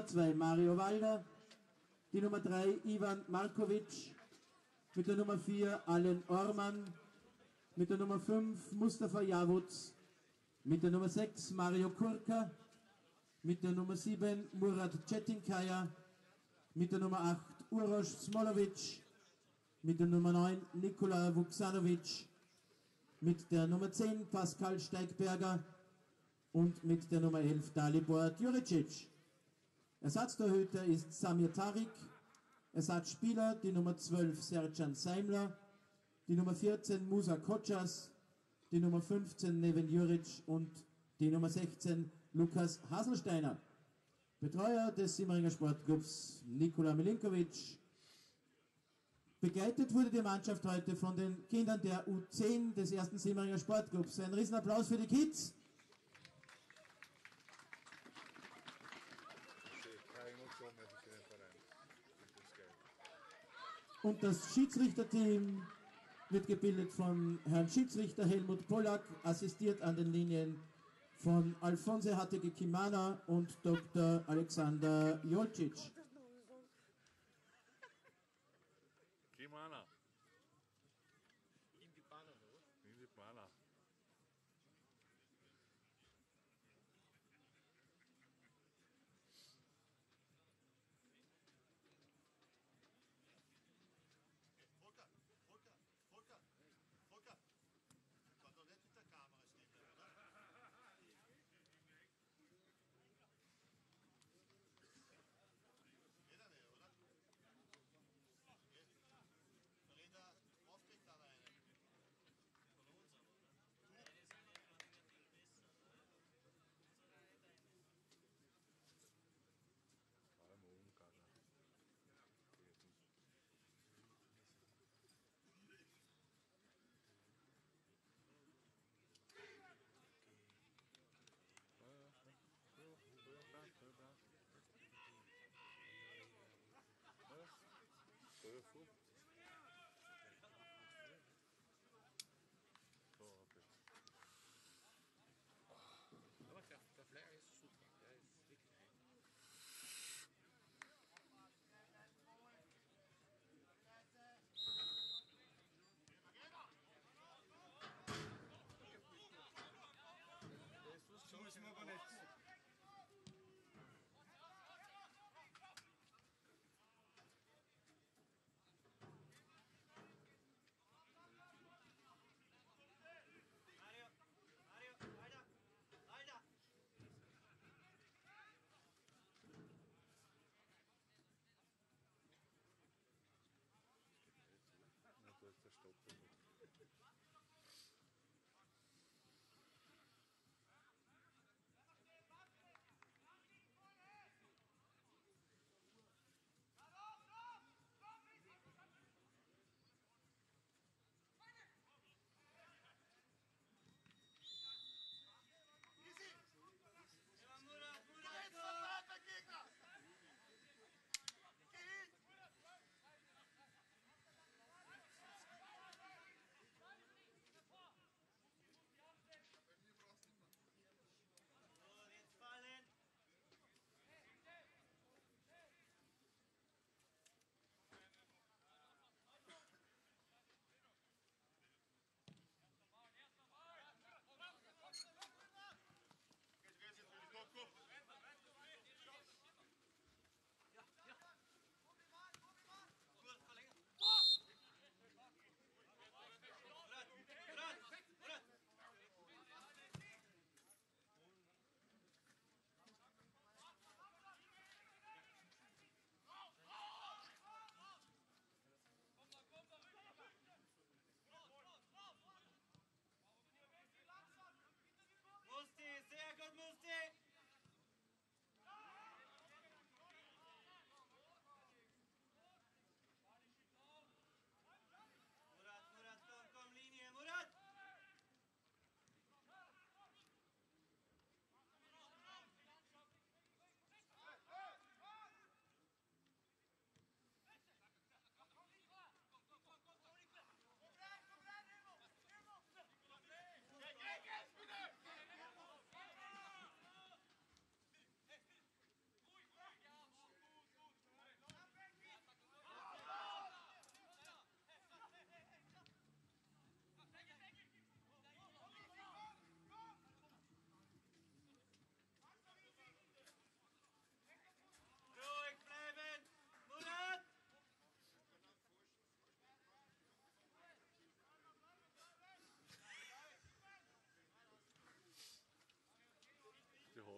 Nummer 2 Mario Walder, die Nummer 3 Ivan Markovic, mit der Nummer 4 Allen Orman, mit der Nummer 5 Mustafa Javutz, mit der Nummer 6 Mario Kurka, mit der Nummer 7 Murat Cetinkaya, mit der Nummer 8 Uroš Smolovic, mit der Nummer 9 Nikola Vuksanovic, mit der Nummer 10 Pascal Steigberger. Und mit der Nummer 11 Dalibor Djuricic. Ersatztorhüter ist Samir Tarik, Ersatzspieler die Nummer 12 Sercan Seimler, die Nummer 14 Musa Kocas, die Nummer 15 Neven Juric und die Nummer 16 Lukas Haselsteiner. Betreuer des Simmeringer Sportclubs Nikola Milinkovic. Begleitet wurde die Mannschaft heute von den Kindern der U10 des ersten Simmeringer Sportclubs. Ein Riesenapplaus für die Kids. Und das Schiedsrichterteam wird gebildet von Herrn Schiedsrichter Helmut Pollack, assistiert an den Linien von Alfonse Hattege Kimana und Dr. Alexander Jolcic.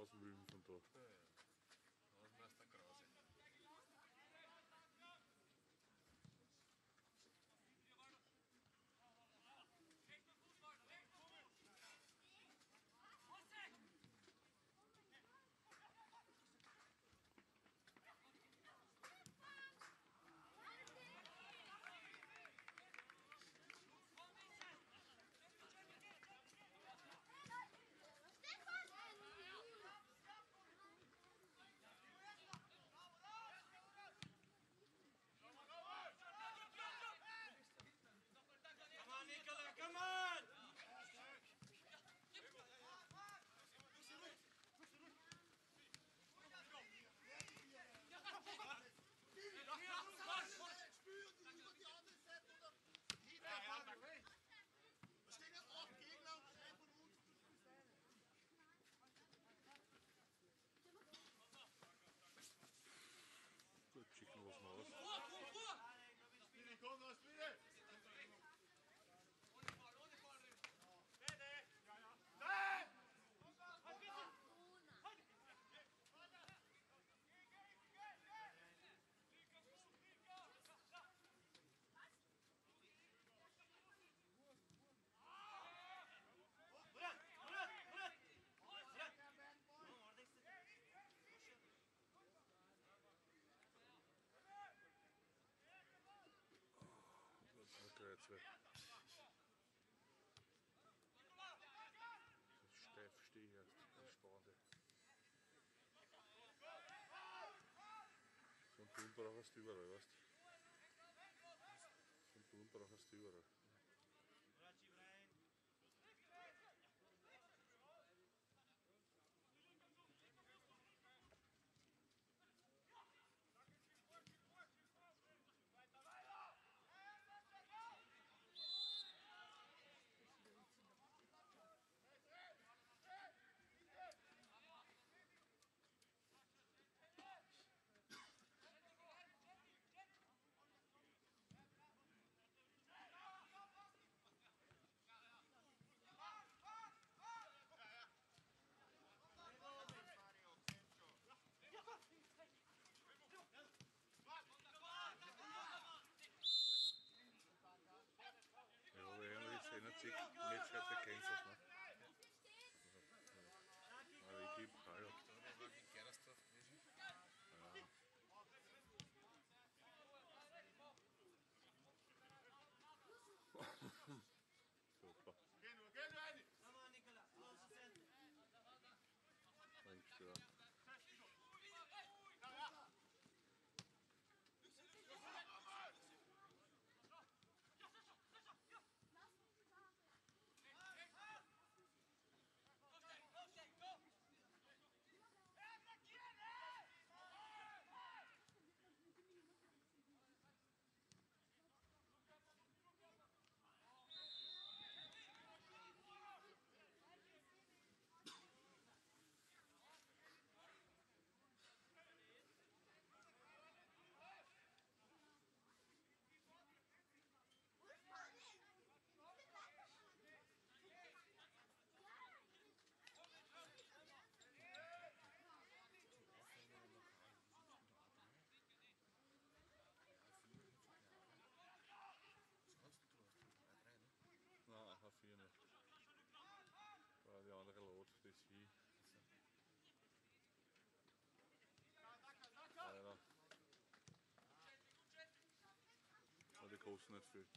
遊ぶみさんと。por agosto y vuelve, basta. forcing her through.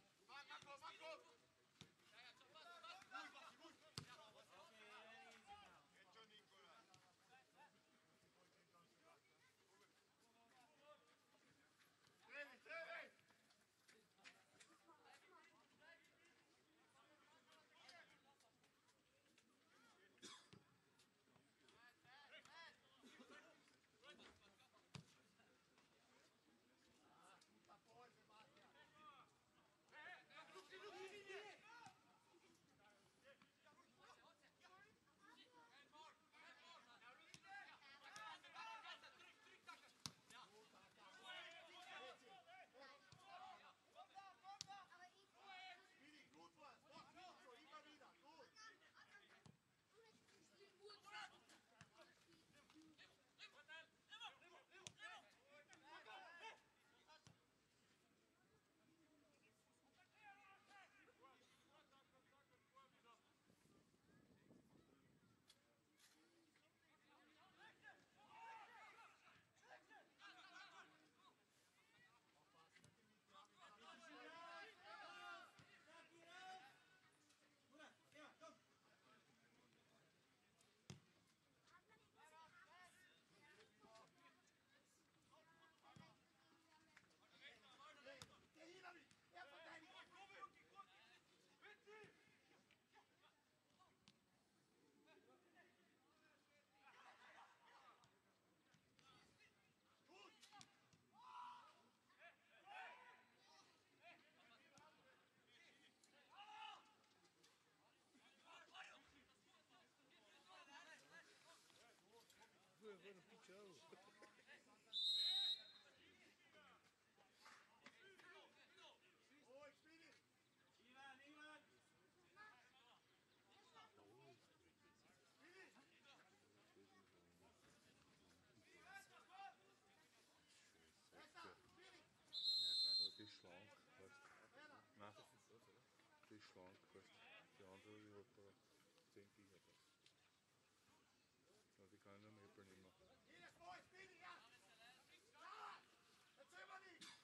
Dat zijn we niet.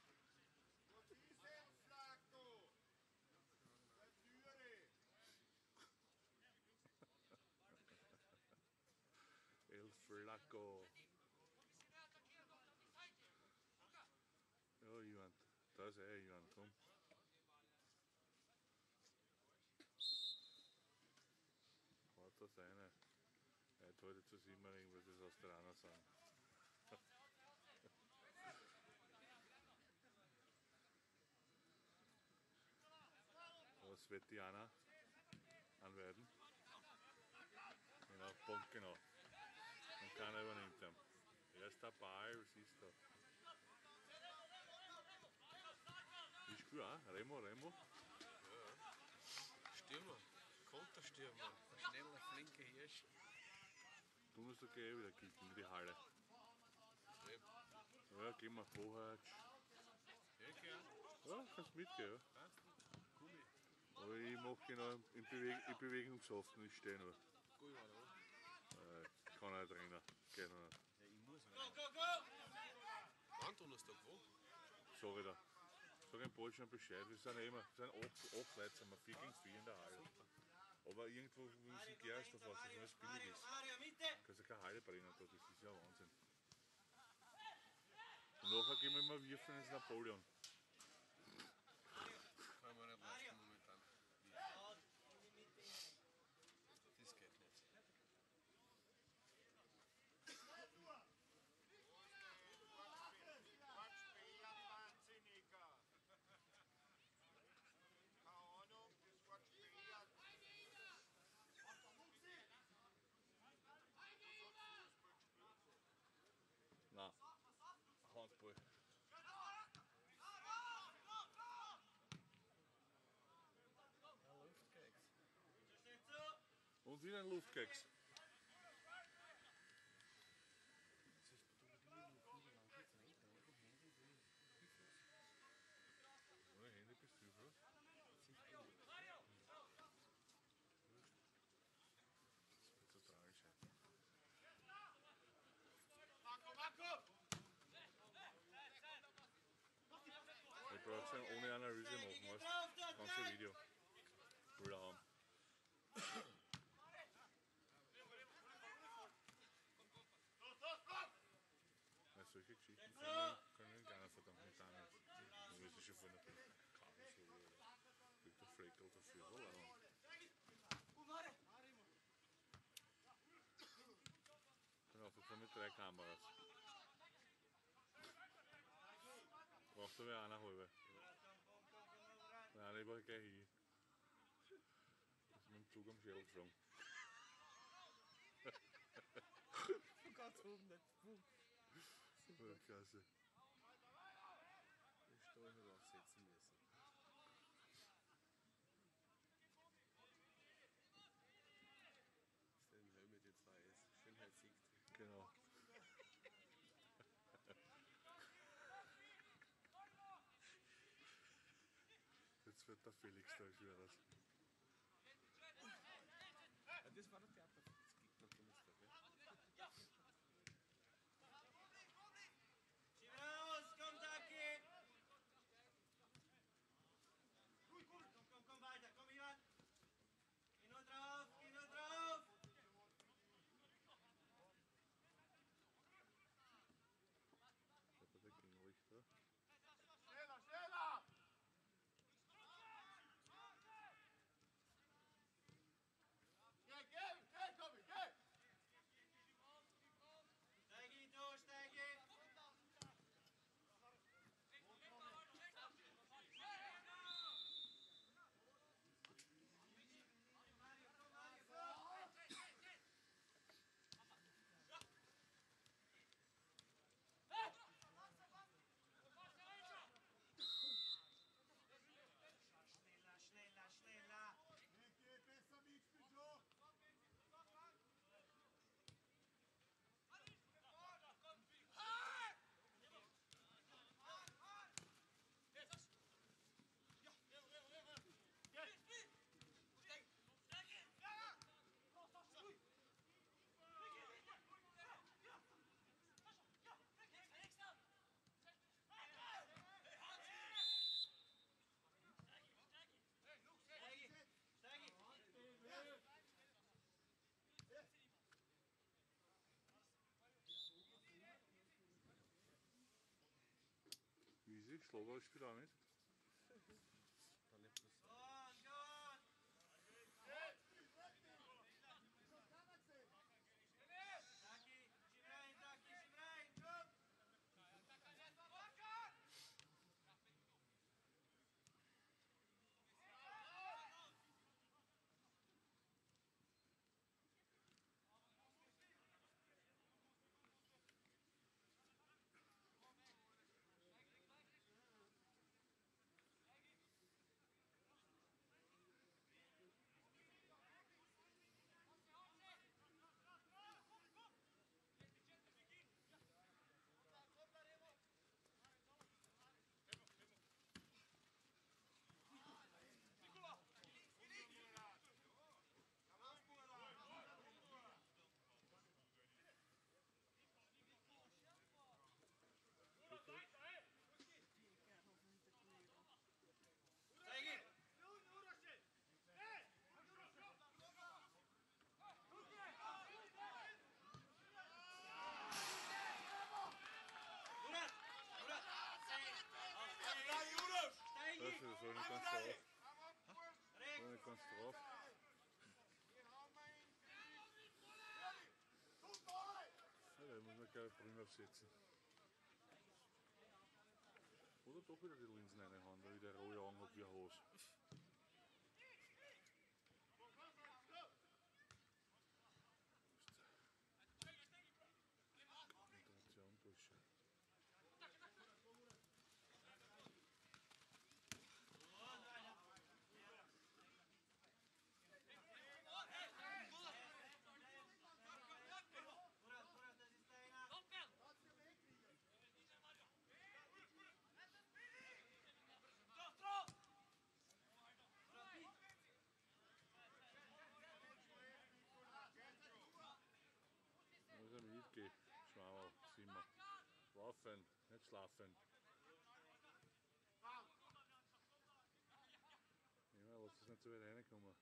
Wat is er, Flacco? Dat duurde. El Flaco. Ja, Ivan. Da ist er, Ivan, komm. Hat das eine. Er hat heute zu Simmering, weil das Australier sind. Aber Svetiana anwerden. Genau, Punkt genau. Und keiner übernimmt ihn. Er ist Ball, was ist da? Ist gut, auch? Remo, Remo. Musst doch gleich wieder kicken in die Halle. Ja, gehen wir vorher. Ja, kannst mitgehen, ja. Gummi. Aber ich mach genau in, Beweg in Bewegungshaften, ich stehe noch. Gummi war da. Äh, ich kann nicht noch nicht. Ja, ich muss. Go, go, go. Wann Donnerstag wo? Ich da. Sag Ball schon Bescheid. Wir sind ja immer, wir sind acht, acht Leute, sind wir 4 gegen 4 in der Halle. Aber irgendwo, wo es in Gerst davor ist, wenn es billig ist. Kannst du keine Halle bringen da, das ist ja Wahnsinn. Und nachher gehen wir immer wirfen ins Napoleon. Kann man nicht leisten momentan. Ja, in die Mitte. Das geht nicht. Wat spelen waanzinniger. Keine Ahnung, das wird spelen. Nein. Handball. Ja, Luftkeks. Steht zu. Und wieder ein Luftkeks. Das ist du die Luft nicht lang jetzt rein. Da Handy will Ja, Handy bist du, oder? Sicher nicht. Das wird total schön. Marco, Marco! Ich brauche es ohne Analyse machen, weißt Drauf, du? dort, Das ganze nein. Video. Will er haben. Ja, solche Geschichten können, können keiner verdammt nicht an. Das ist schon von der Kabel so oder kriegt der Fleckel dafür. Oh, ja. Genau, das sind mit drei Kameras. Braucht aber eine halbe. Nein, ich brauche gleich hin. Das ist mit dem Zug am Schädel geflogen. Ganz oben nicht. Bumm. Ja, klasse. Den Stall hat aufsetzen müssen. Das ist ein Helm mit den zwei S. Schönheit siegt. Genau. Jetzt wird der Felix raus. Ah, das war der Theater. Slow Launch така е пример всеки. Oder doch wieder die Linsen reinhauen, weil der rohe schlafen, nicht schlafen. Ja, lass es nicht so wieder reinkommen.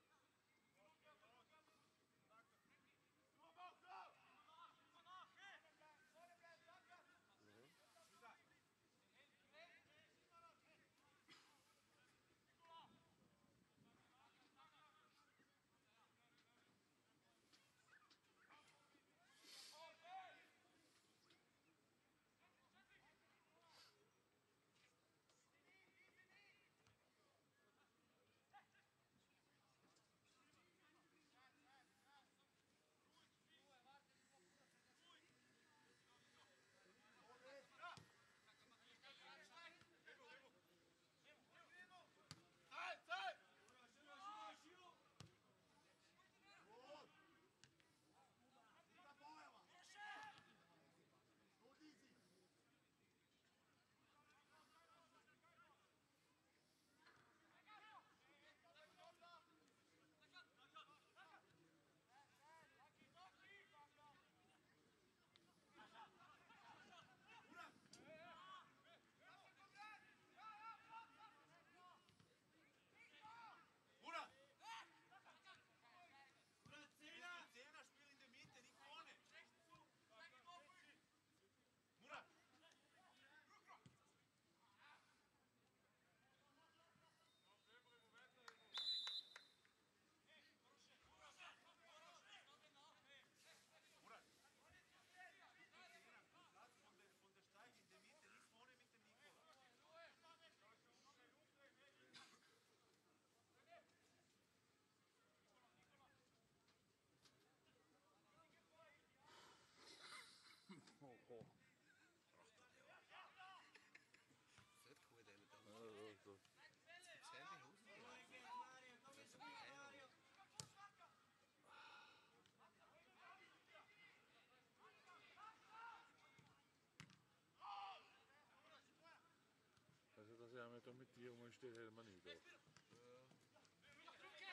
steht, hätte man nicht gedacht. Äh, ja.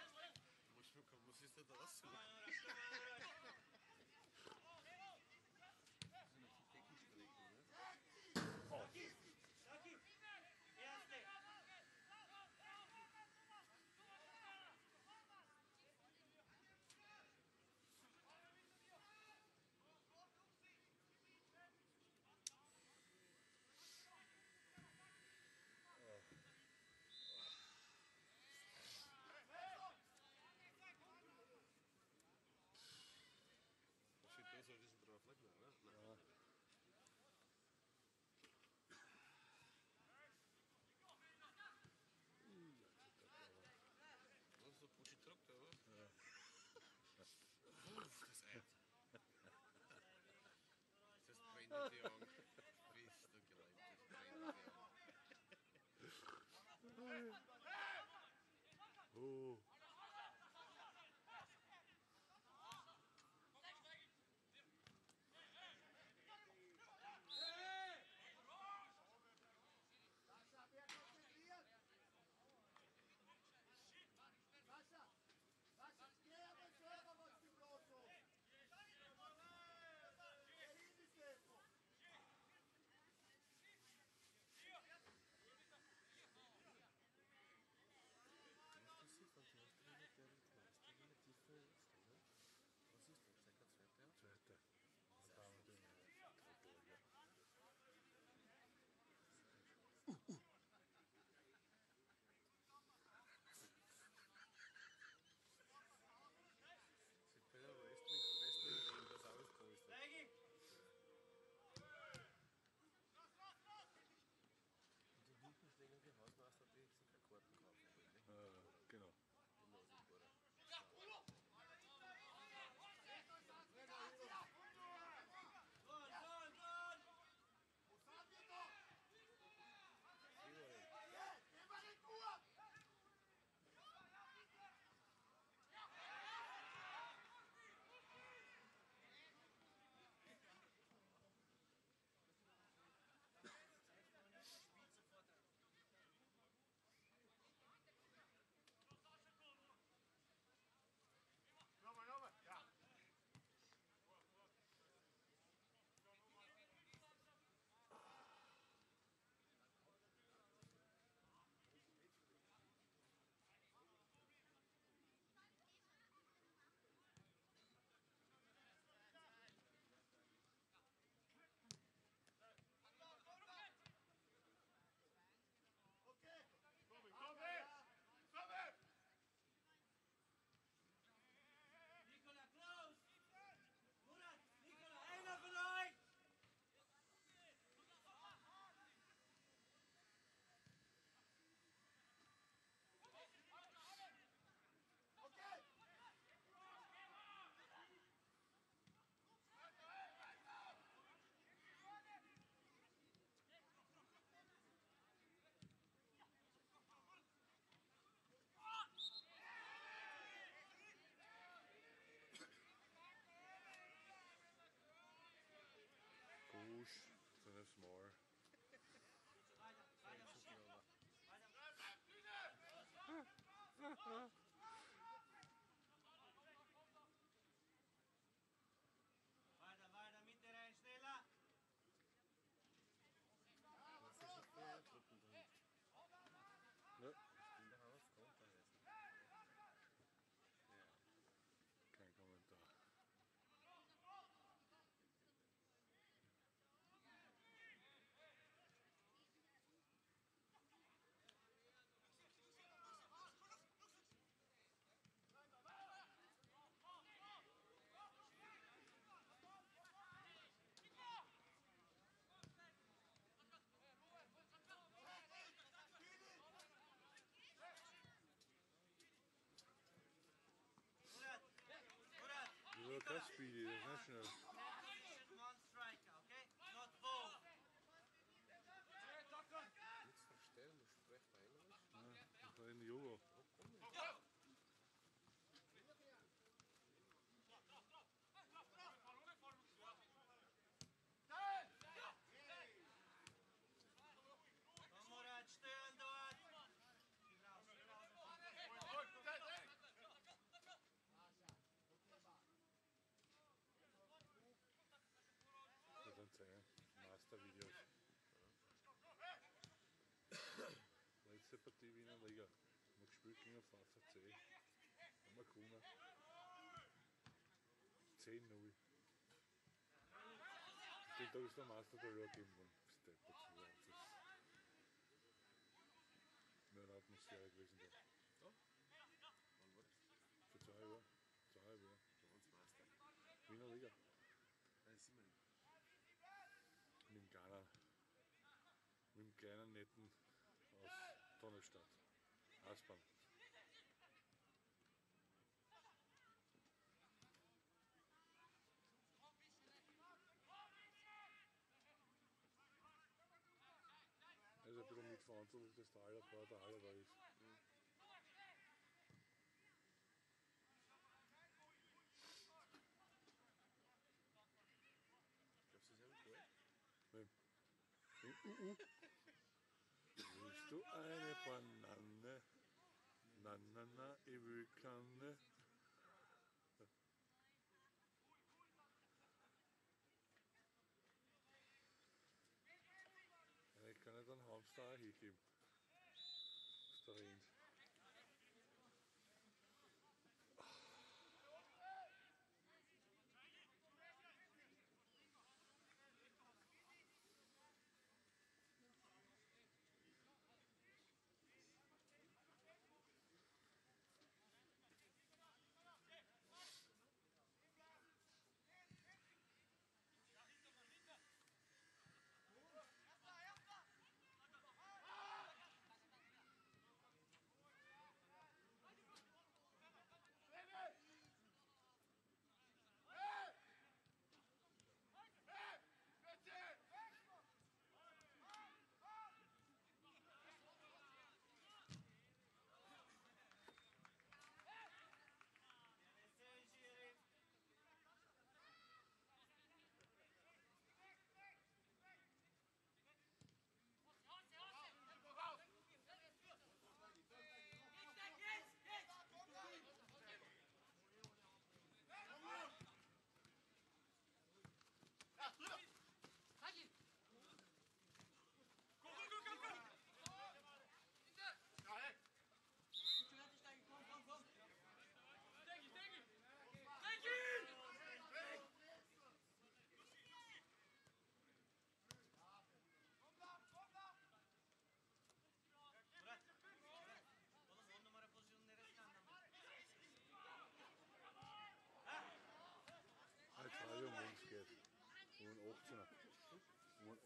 Manchmal kann man sich nicht aussuchen. Oh. No. Godspeed you. There's nothing of Liga. Wir haben gespielt gegen den VfC. Haben wir gewonnen. 10-0. Den Tag ist der Meister der Ruhr gegeben worden. Bis der Das ist eine Atmosphäre gewesen da. Ja? Wann war das? Vor zwei Jahren. Zwei Jahre. Bei uns Meister. Wiener Liga. Da ist wir nicht. Mit dem Ghana. Mit dem kleinen, netten Kasper. Er ist ein bisschen mitverantwortlich, dass der Alaba der Alaba ist. Glaubst du, das ist ein Nein. Willst du eine Banane? Na, na, na, ich will keine. Ja, ich kann nicht einen Hamster auch hingeben.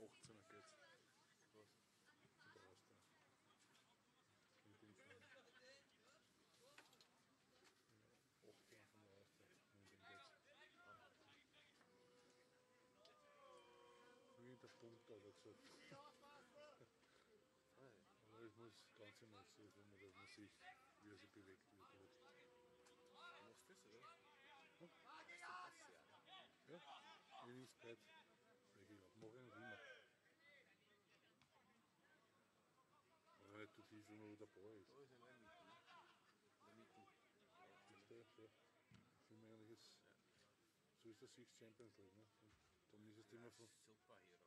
18 geht's. Was? Und da hast. Mit dem Fall. 18 von der Auszeit. Mit dem geht's. Wie der Punkt da dazu. Aber ich muss ganz im immer sehen, dass man sich, wie er sich bewegt wird. Du machst das, oder? Hm? Ja. Ja, ich ins Bett. Mache ich auch immer. Ein Rennen. In der Mitte. Ist der, so. Für mich eigentlich ist, so ist das Six Champions League. Ne? Und dann ist es immer von, Super Hero.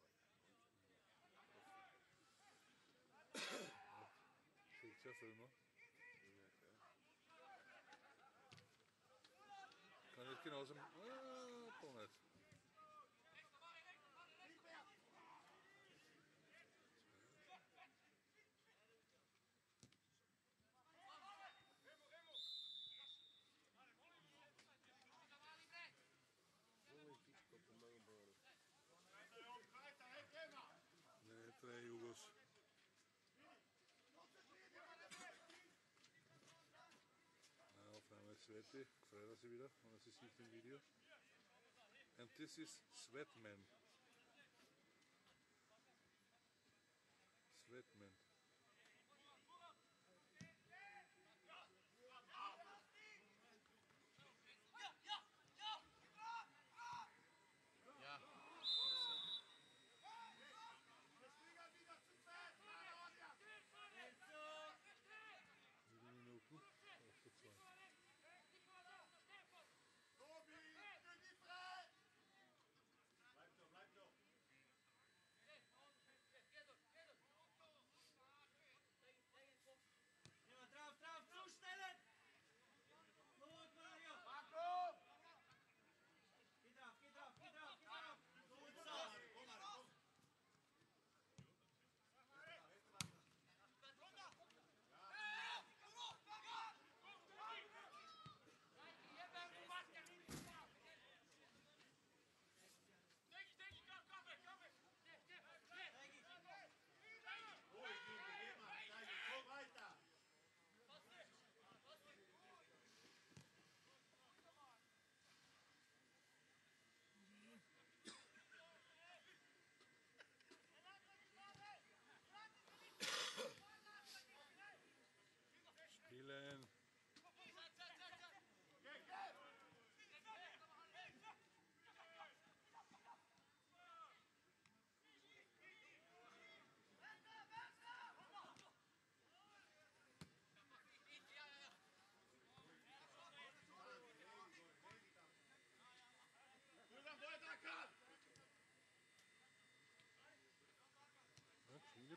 sieht sehr viel mehr. Ja, klar. Kann nicht genauso, ah, doch nicht. Vamos em pitch para o meio embora. Ne, drei Jugos. Na, auf einmal zweite, freut er sich wieder, wenn er sie sieht im Video. And this is Sweatman. Sweatman.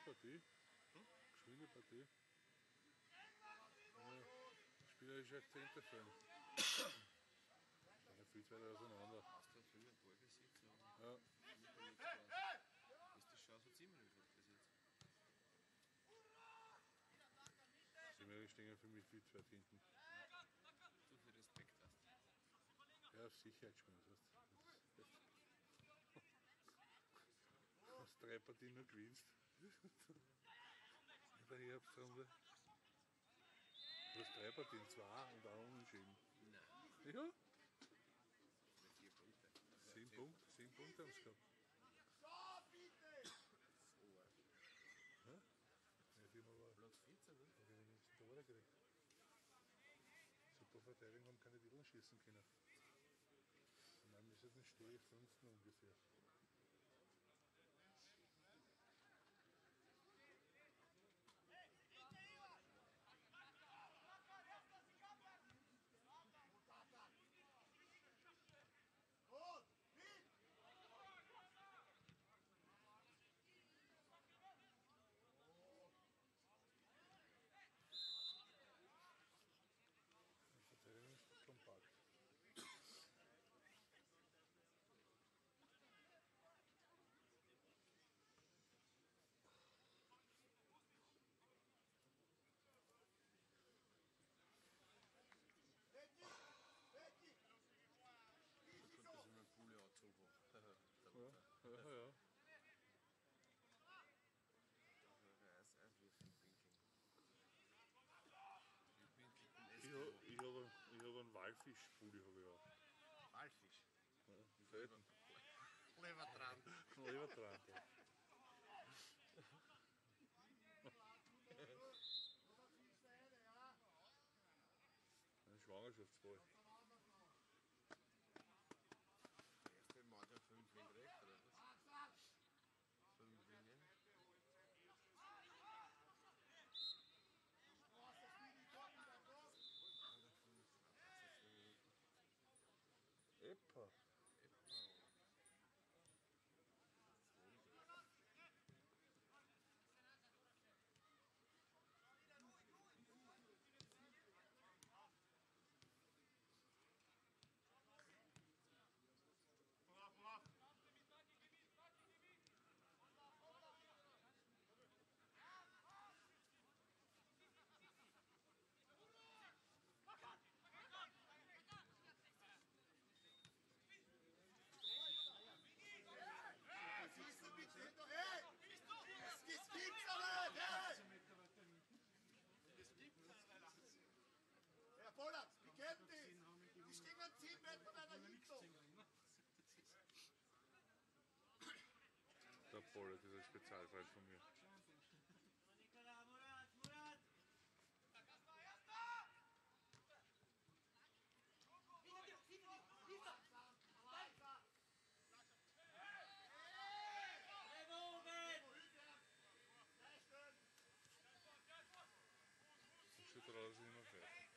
Partie. Geschwinde Partie. Ja, spielerisch echt Zehnter Fan. Ja, viel zu weit auseinander. Hast du früher Ballbesitz Ja, ist Chance hat immer nicht bis jetzt. Simmering stehen für mich viel zu weit hinten. Du viel Respekt hast. Ja, auf Sicherheit spielen, das heißt. Hast drei Partien nur gewinnst. Der Herbstrunde. Du hast drei Partien, zwei und auch unentschieden. Nein, Ja, Punkte. sieben Punkte, sieben Punkte haben sie gehabt. So, bitte! So, Ja, die haben aber Platz 14, ne? den nächsten Tor gekriegt. Super Verteidigung haben keine Titel schießen können. Und dann müssen sie stehen, fünften ungefähr. Gut, hin! Die Verteidigung ist kompakt. Betty! Betty! Easy Da so! sind wir Pule angezogen. Ja, ja, ja. Er ist ein Würfelwinkel. Ich habe ich hab, einen- ich hab einen Walfischpulli, habe ich auch. Walfisch. Ja, selten. Leber dran. Leber dran. da. Ein Schwangerschaftsball. Erste Mal der 5 Wing recht, oder was? 5 Wingen. Oder 5. Epa. Siehst du bitte hinter? Hey! Das gibt's aber nicht! Hey! Das gibt's Herr Pollard, wie kennt das? Die stehen an 10 Meter bei der Hinter. Ist ein Spezialfall von mir. Nikola, Murat, Murat! Revolver! Schon draußen immer fertig.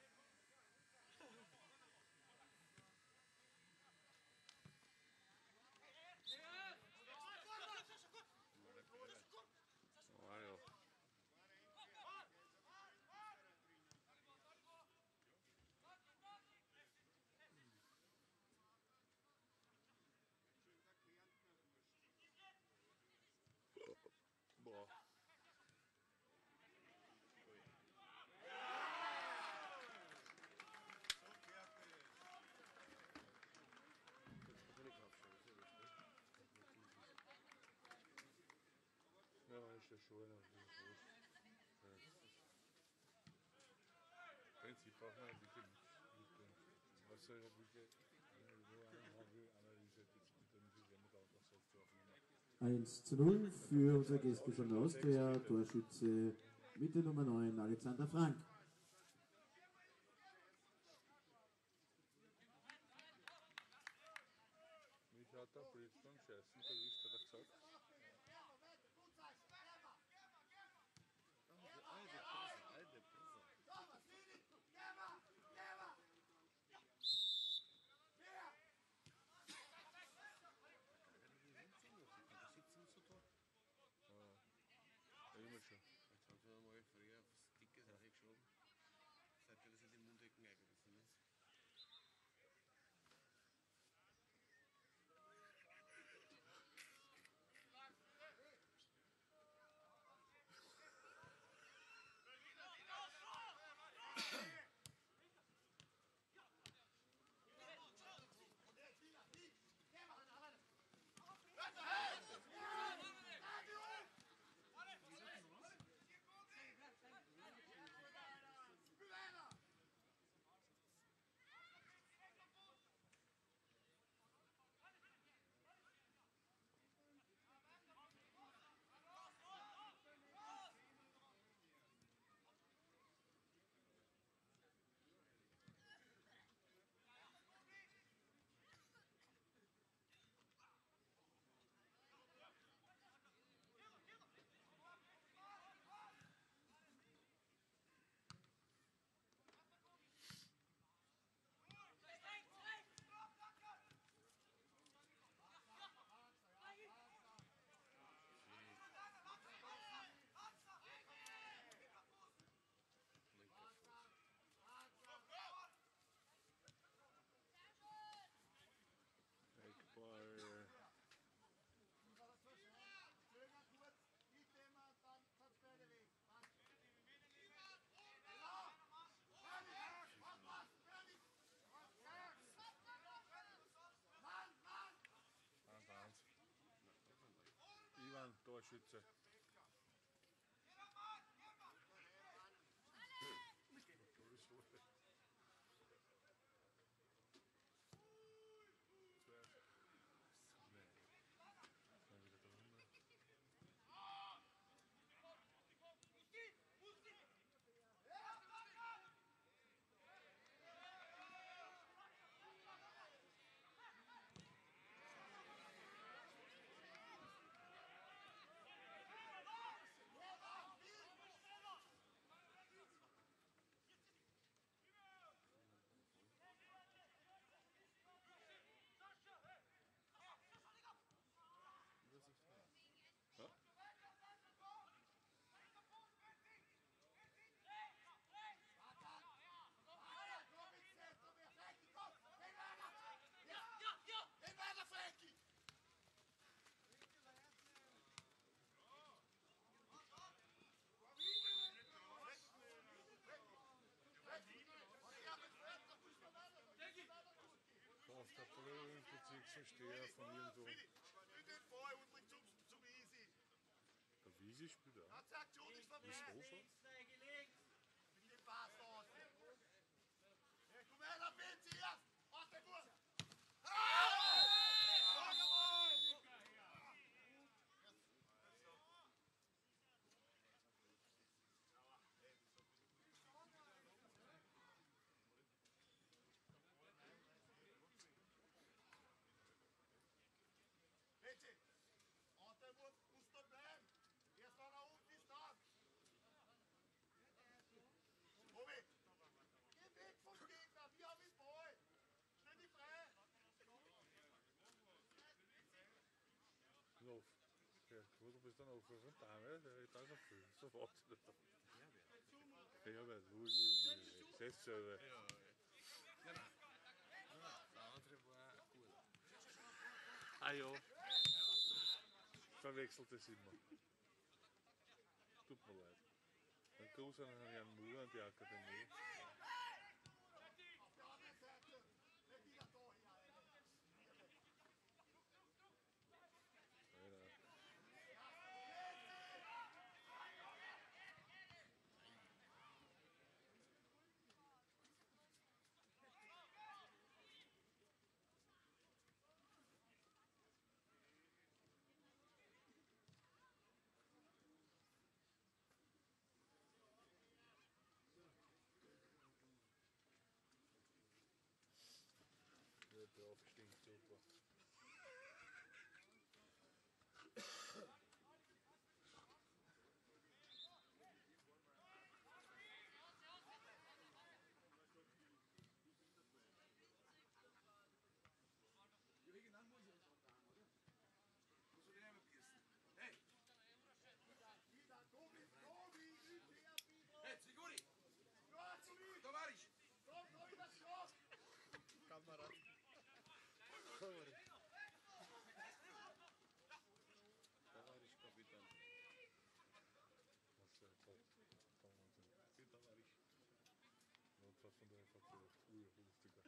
Ah ja. Boah. Jetzt kann ich aufschauen, das ist ja richtig. Ja, ist ja schon ein Wurscht. Ja. Prinzip braucht man ja wirklich nicht mitbringen. Was soll ja wirklich, wenn ich so immer auch selbst aufnehmen. 1 zu 0 für unsere Gäste von Austria, Torschütze mit der Nummer 9 Alexander Frank. Torschütze. Zum, zum Easy. Der Wiesi spielt auch. Ist. Hofer. Links, Neige, links. Mit dem Pass aus. Ja, komm her, da fehlt sie erst. Aus dem Wurf. Sag mal! Bitte, aus dem Wurf musst du bleiben. Erst mal nach unten ist da. Tobi, geh weg vom Gegner, wir haben den Ball. Stell dich frei. Lauf. Ja, gut, du bist dann auch für da, ne? Der ist also viel. So wachsen das doch. Ja, aber du, siehst selber. Nein, nein. Der andere war gut. Ah ja. Verwechselt es immer. Tut mir leid. Ein Gruß an Herrn Müller und die Akademie. Aufstieg super. Und zwar von der FAZ. Ui, lustiger.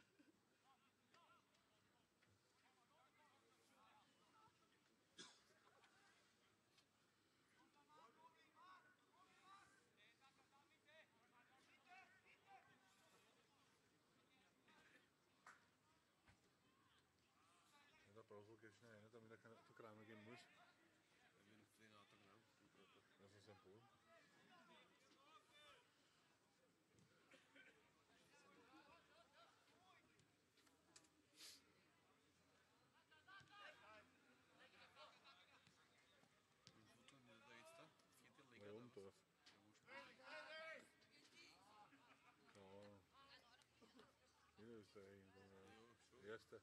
Ja, da brauchst du gleich schnell rein, damit er keine Essa ainda não. Esta?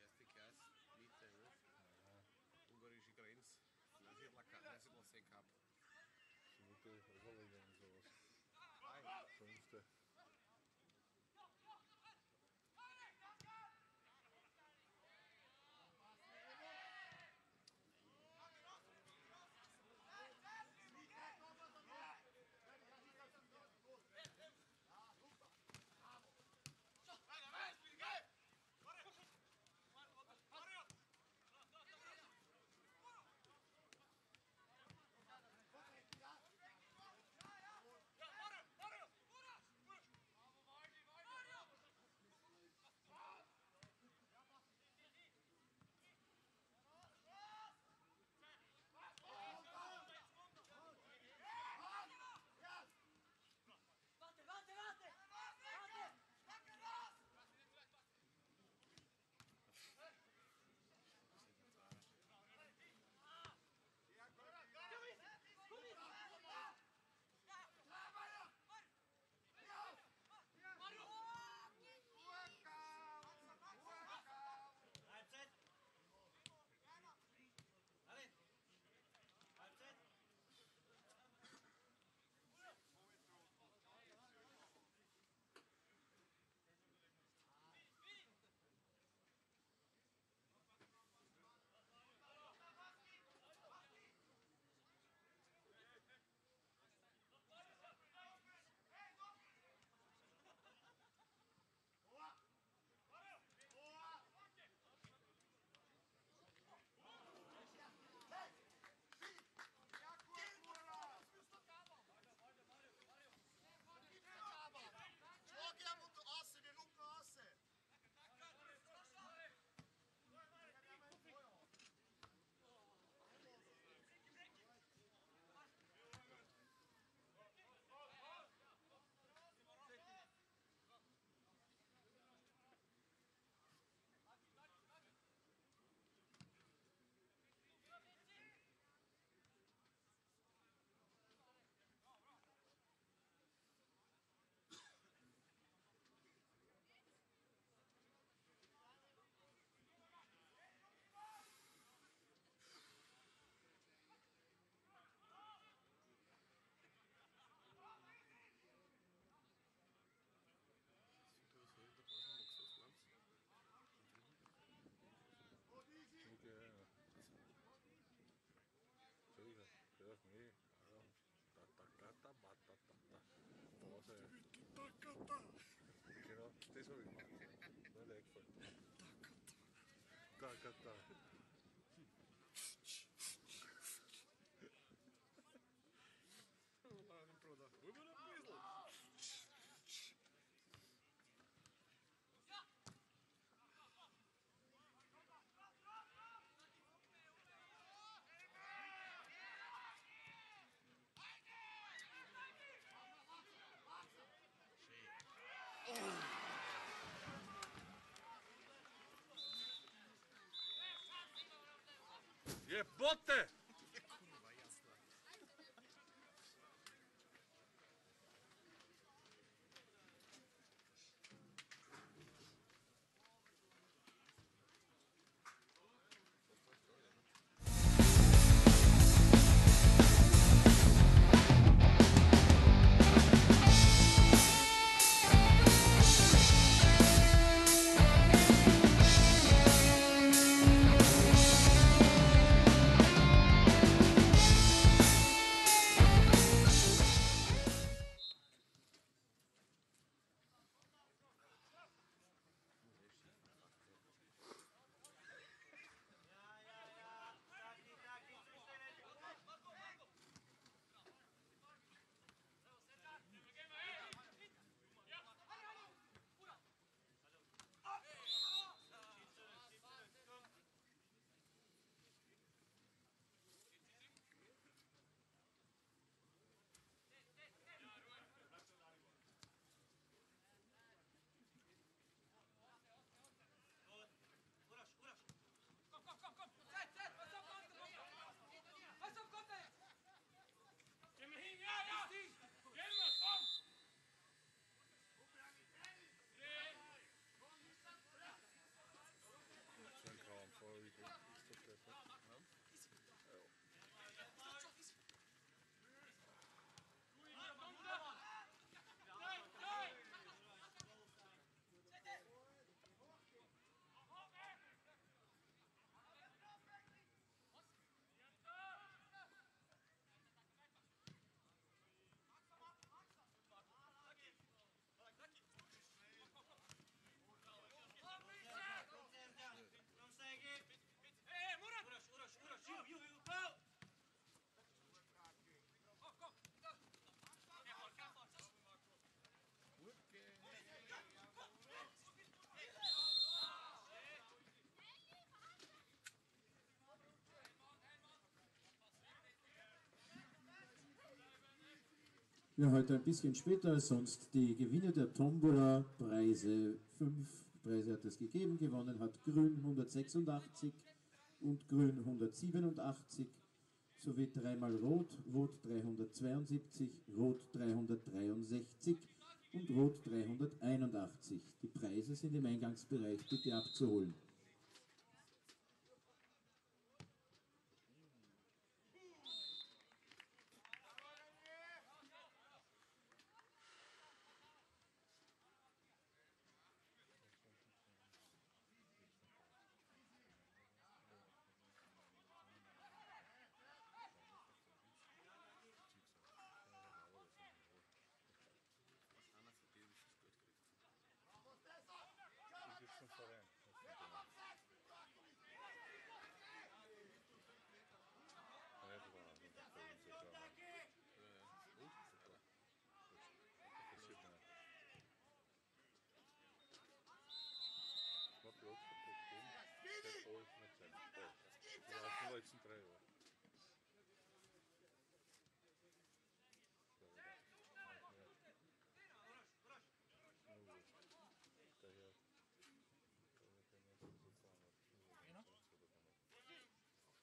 Esta que é Mita, né? Hungarisch-Grenz. cá Lassek-Hab. Sim, muito. Also, ja. Genau, das habe ich gemacht. Mir hat eingefallen. Da, da, da. Jebote! Ja, heute ein bisschen später als sonst die Gewinner der Tombola Preise. Fünf Preise hat es gegeben. Gewonnen hat Grün 186 und Grün 187 sowie dreimal Rot, Rot 372, Rot 363 und Rot 381. Die Preise sind im Eingangsbereich bitte abzuholen. Das ist ein Verein. Ja, das war ein Verein, so klar. Passiert mir nicht. Ich hab die Oxford gegeben. Seit alles nicht sein. Oh. Ja, aus den letzten drei Jahren. Daher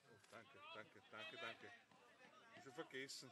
Oh, danke, danke, danke, danke. Ich schon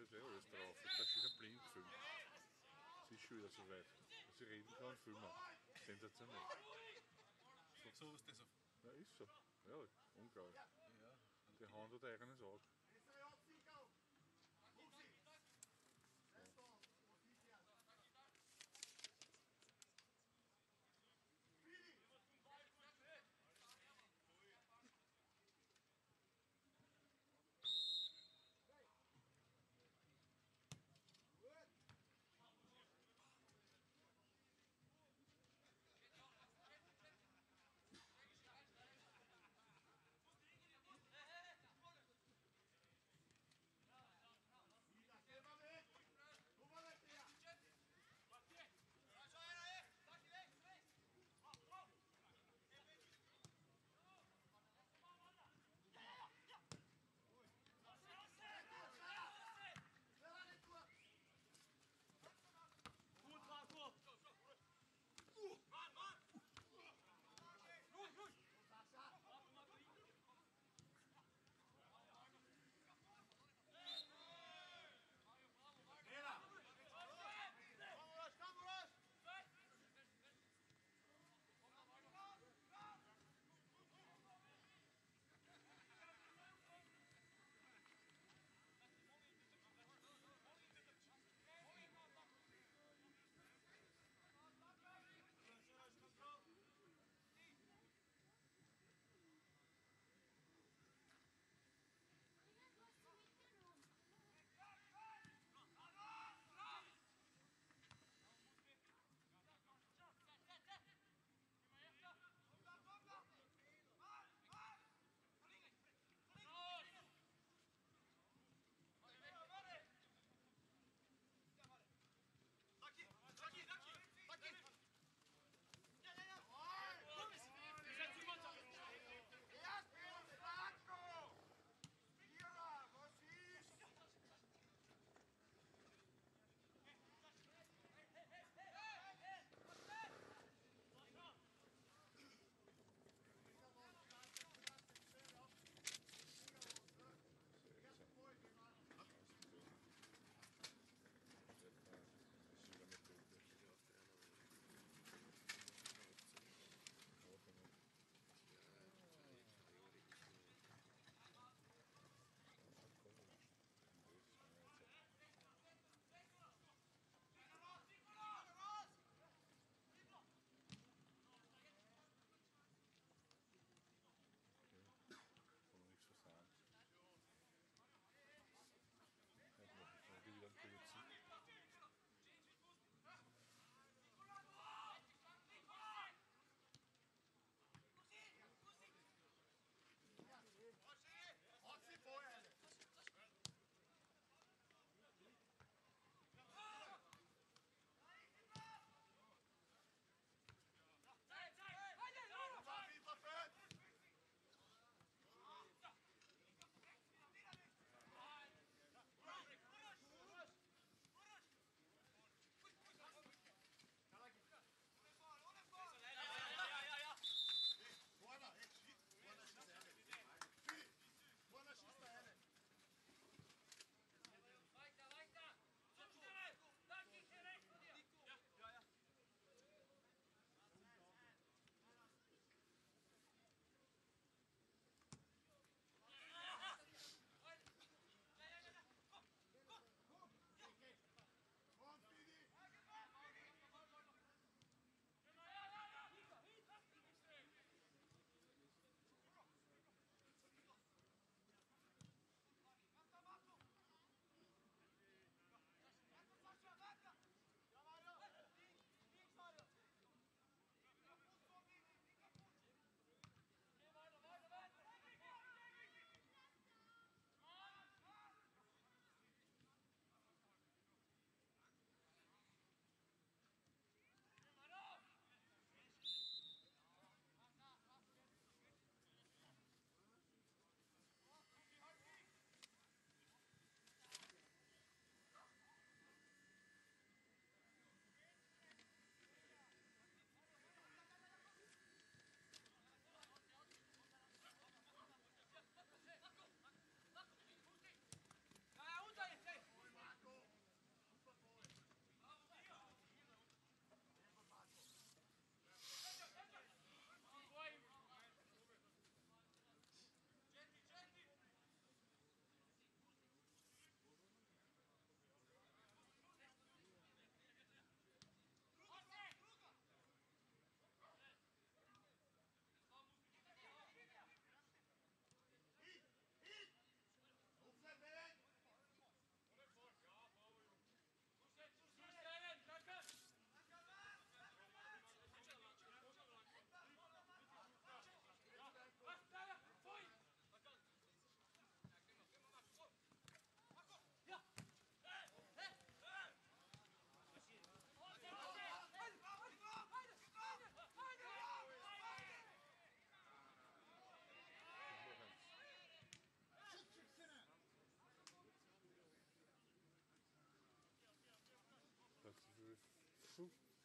ist eh alles drauf. Ich habe sicher blind gefilmt. Es ist schon wieder so weit. Dass ich reden kann, filmen. Sensationell. So ist das auf. Ja, ist so. Ja, unglaublich. Ja. Die hauen dort eigenes Auge.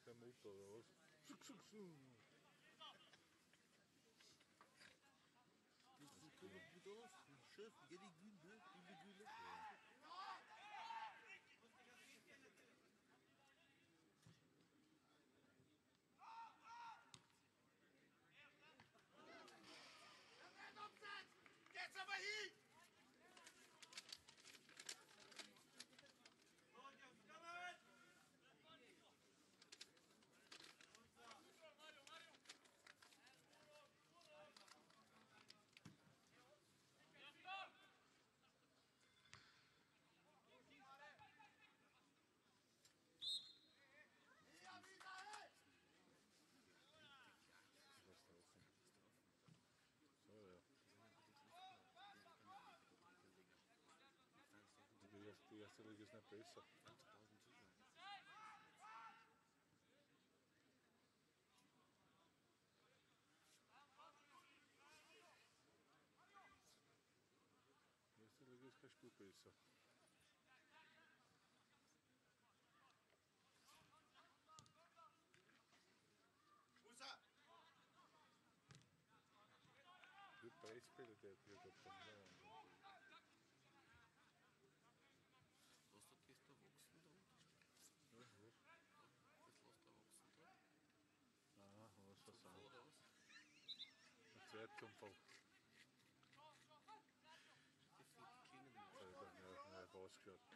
Kein Motor oder was? Ils comme au bout chef, il y a des gueules, deux, des gueules. Jetzt aber hin! Gut, Jungs, kommen! Hier wieder, hey! So, ja. Die erste, Liga ist nicht besser. 20.000 Zuschauer. Die erste Liga ist kein Stück besser. Musa! Die Preisbilder, der hier da kommt. Ja. Was hat das da wachsen da unten? Ja, was? Das lässt da wachsen da? Aha, was das Da auch. oder was? Ein Zweitunfall. Das sind die Klingen im Selber, ja, ja, rausgeschaut. Der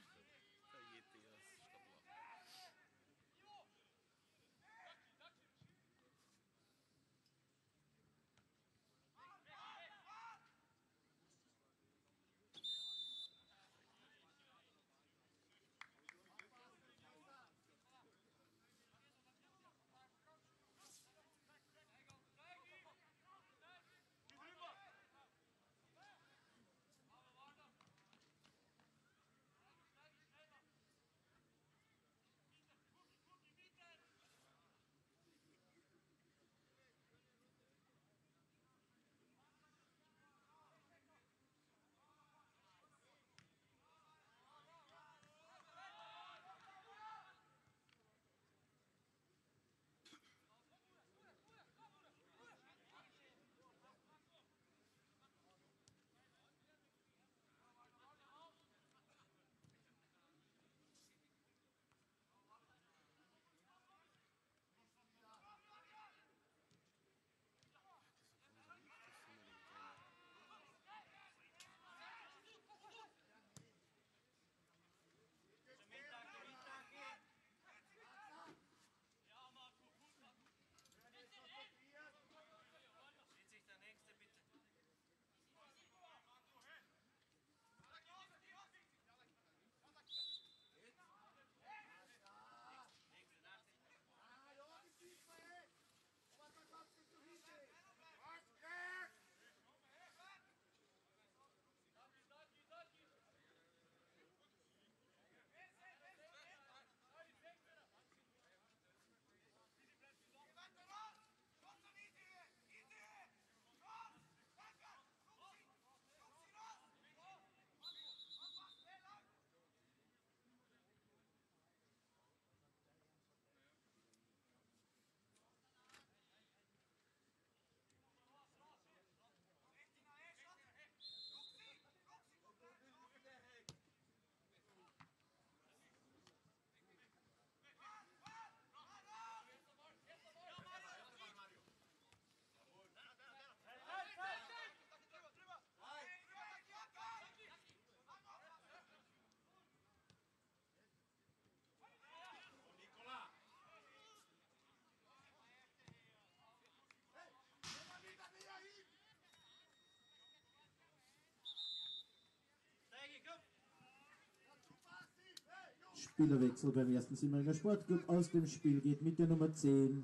Spielerwechsel beim ersten Simmeringer Sportclub. Aus dem Spiel geht mit der Nummer 10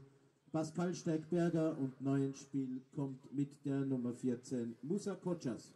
Pascal Steigberger und neu ins Spiel kommt mit der Nummer 14 Musa Kochas.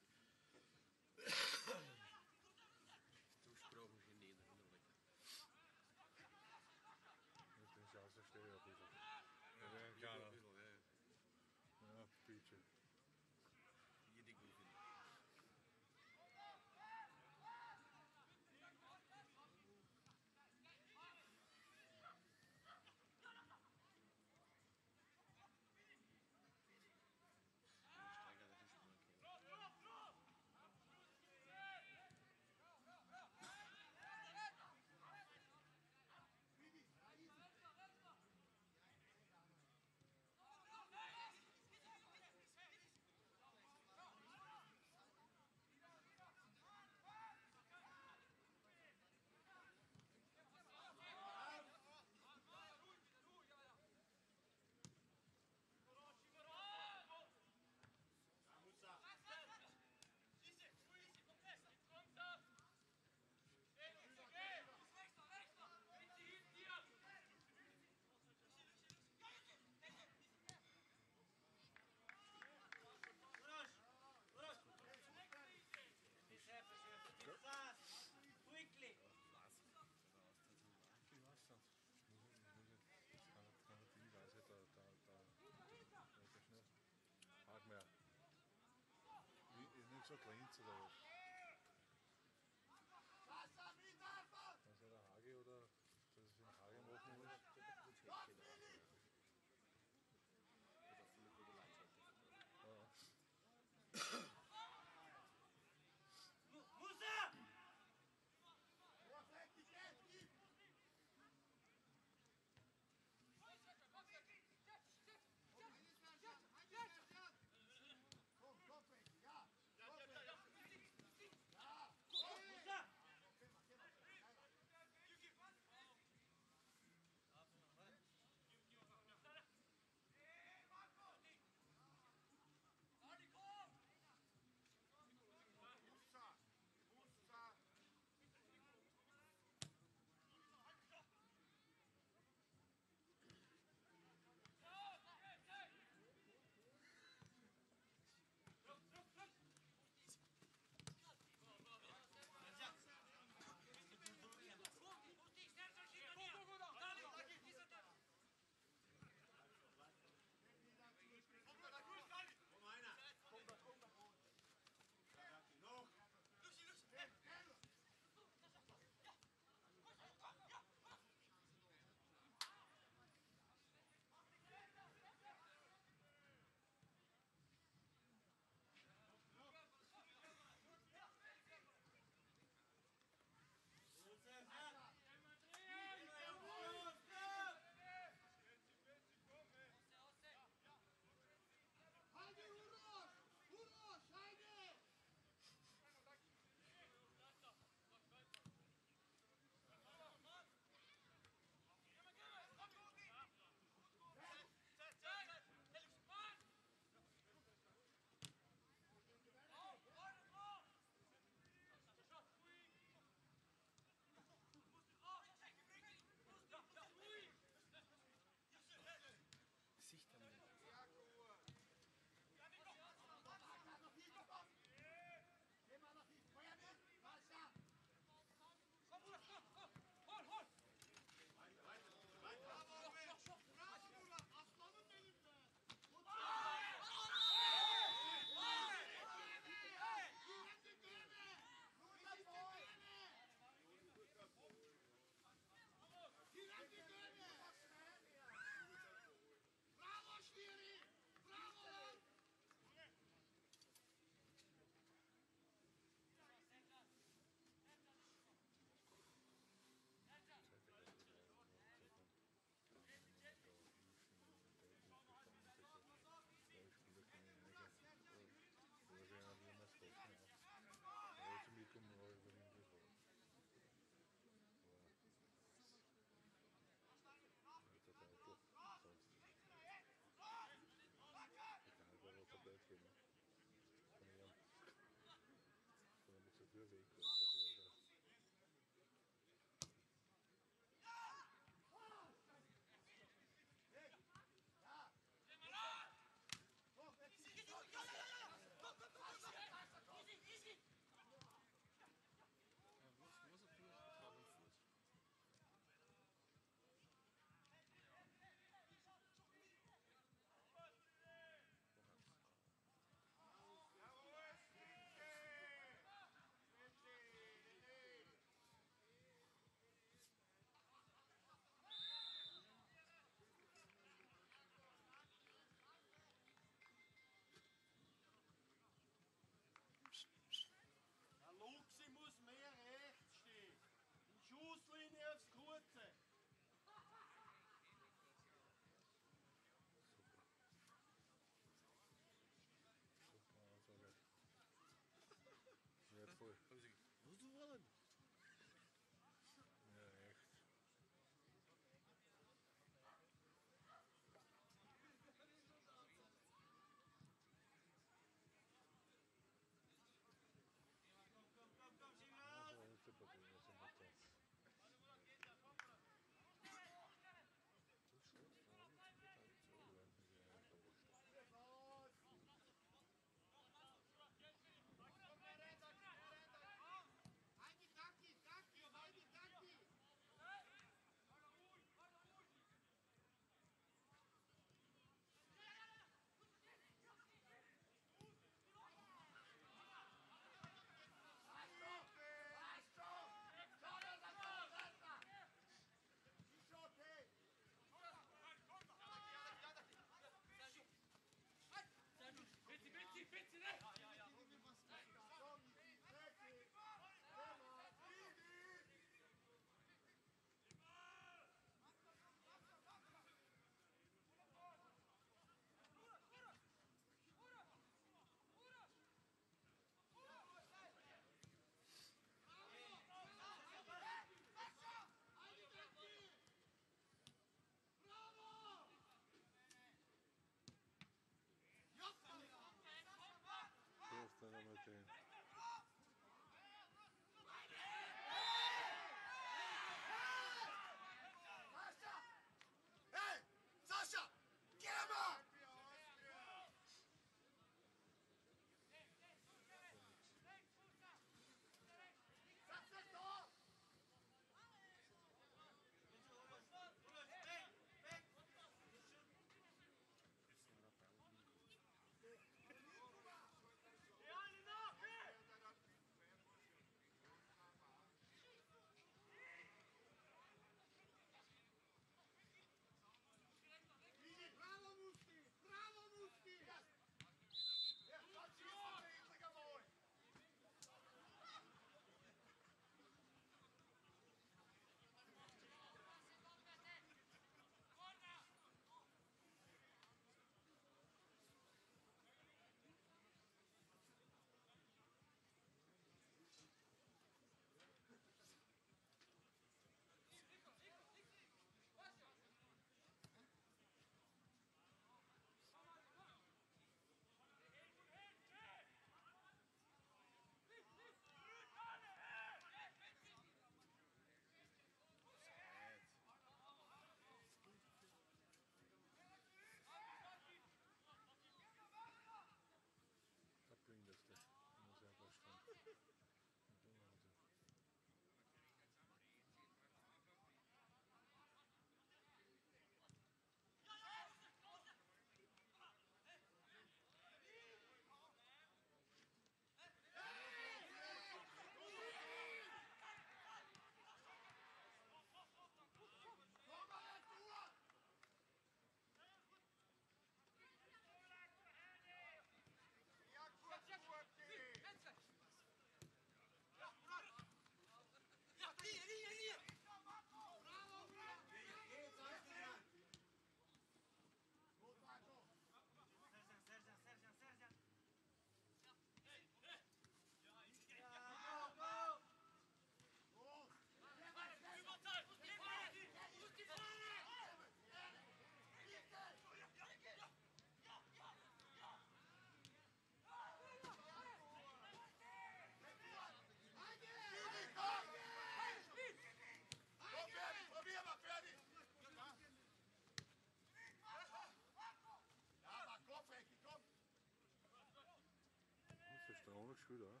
Spieler.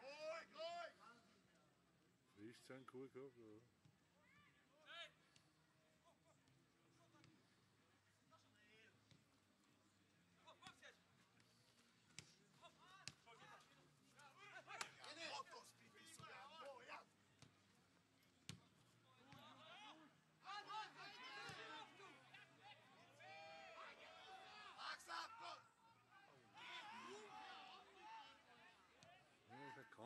Ruhig, ruhig! Frisch sein gehabt, oder?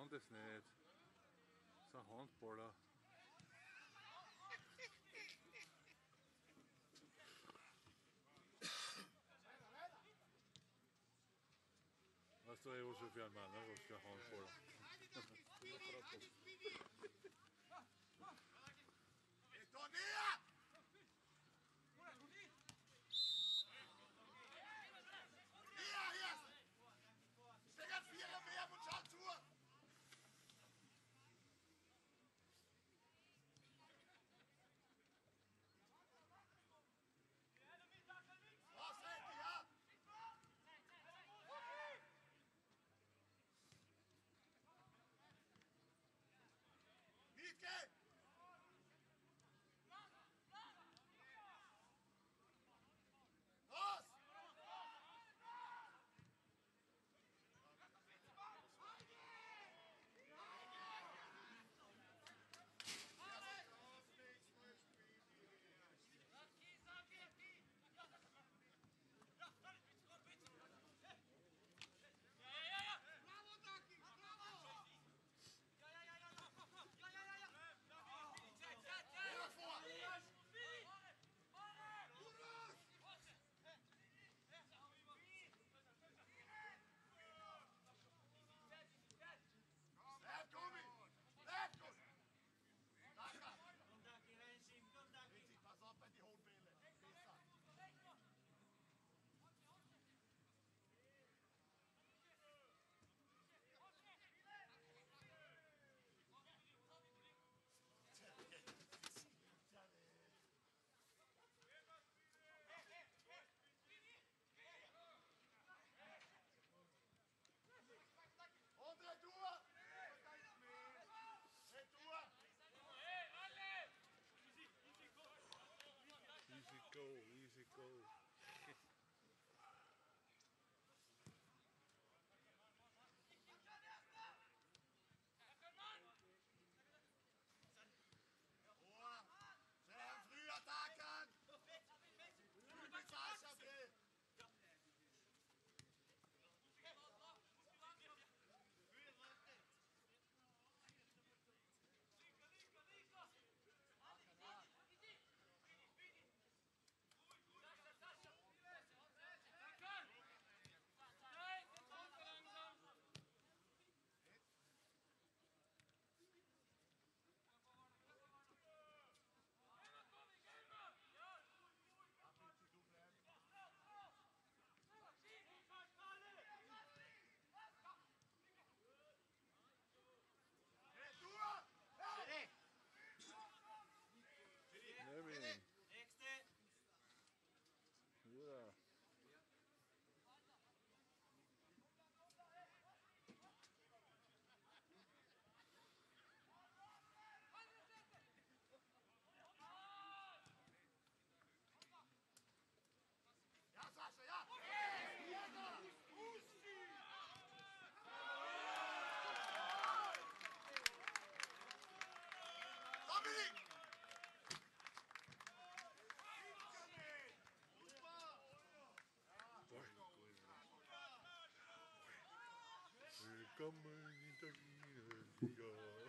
Ja, der kann das nicht. Das ist ein Handballer. Weißt du, eh, was ich für Ike!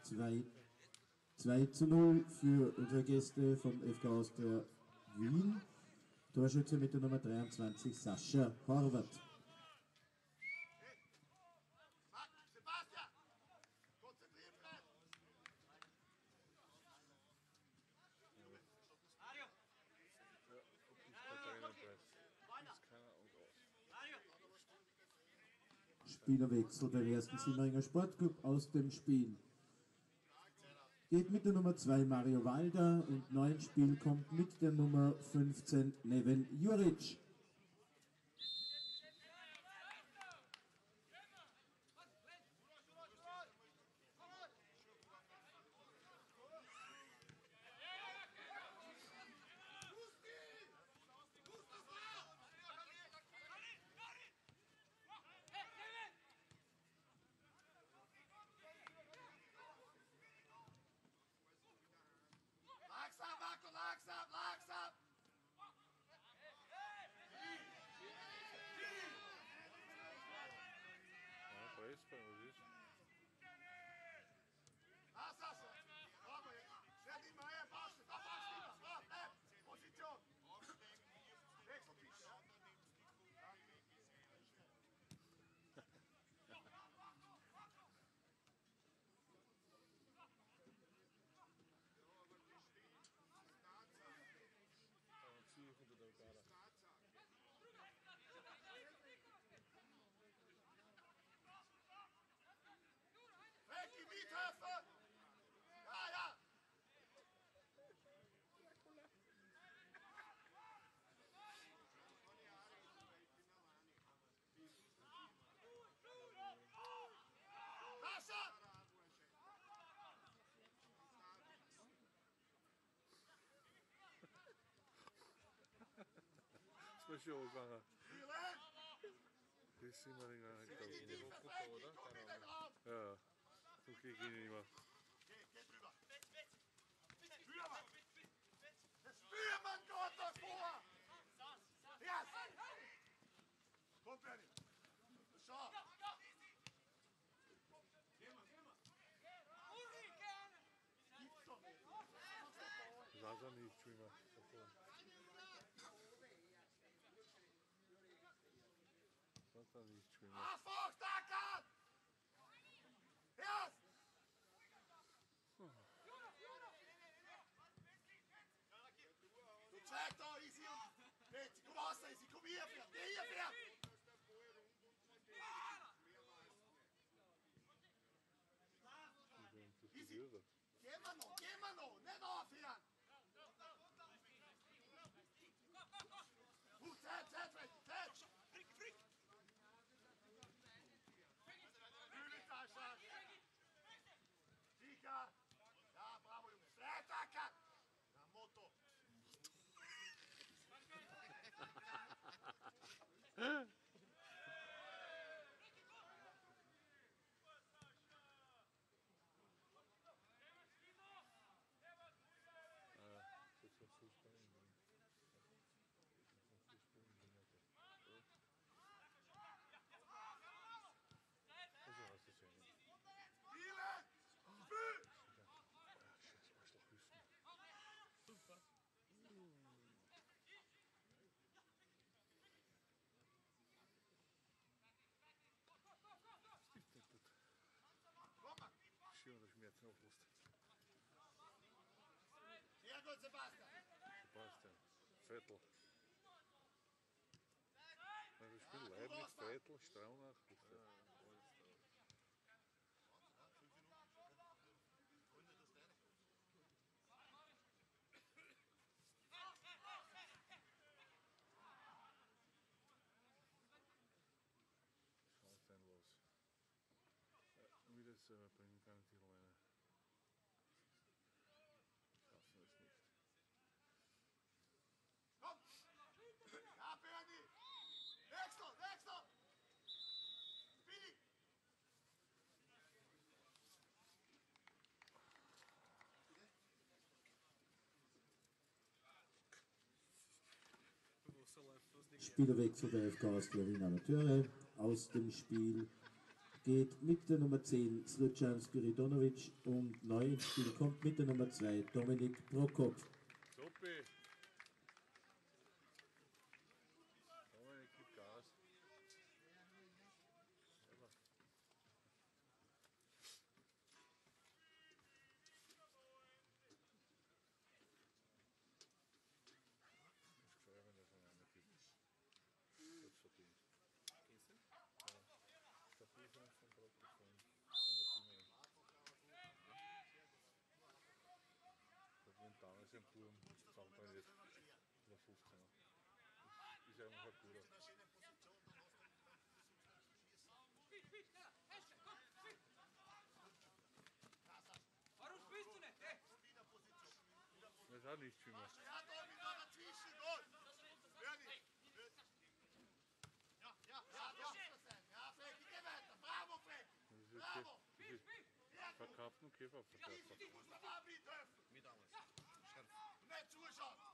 2, 2 zu 0 für unsere Gäste vom FK Austria Wien. Torschütze mit der Nummer 23 Sascha Horvath. Marc, Sebastian! Konzentriert bleiben! Mario. Parteienpreis. Ist keiner und aus. Mario. Spielerwechsel beim ersten Simmeringer Sportclub aus dem Spiel. Geht mit der Nummer 2 Mario Walder und neu Spiel kommt mit der Nummer 15 Neven Juric. しょうかが。手締まが。気にいます。I thought he was. Ah, fuck that! Sebastian. Basta. Vettel. Mas os Pilebres, leve, estão na Spielerwechsel der FK Austria Wien Amateure. Aus dem Spiel geht mit der Nummer 10 Slutschan Spiridonovic und neu ins Spiel kommt mit der Nummer 2 Dominik Prokop. Kiefer verkauft. Mit alles. Scherf.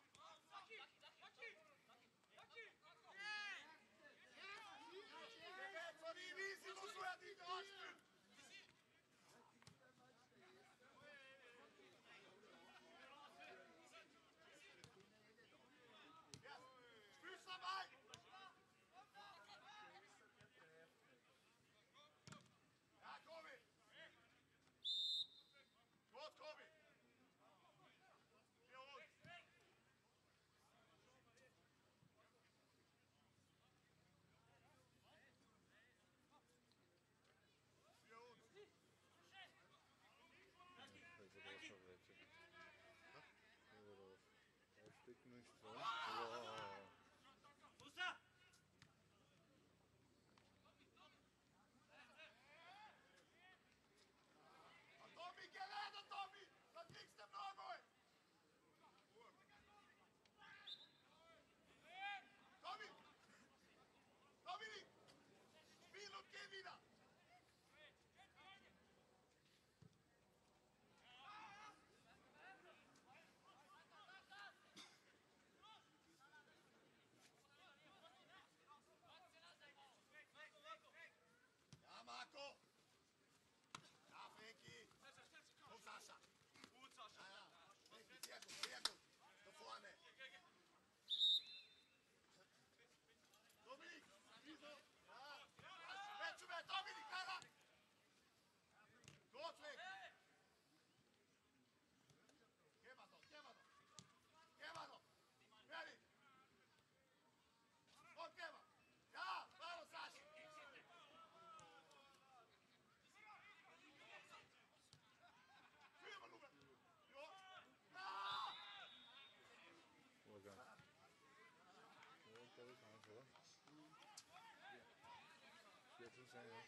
Tych mych stron. saying.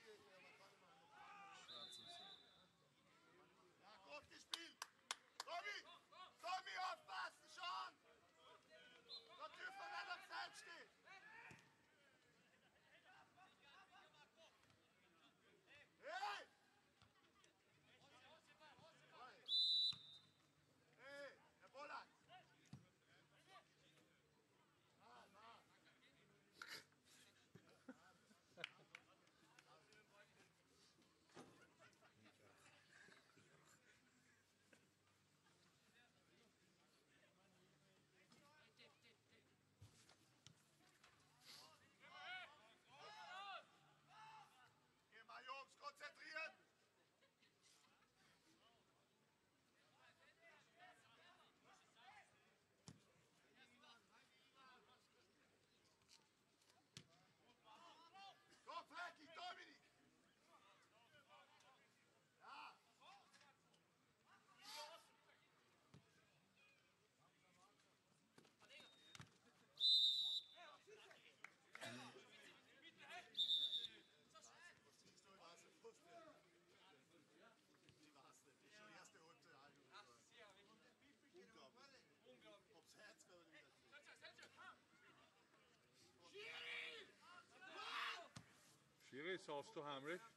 it's off to Hamrick.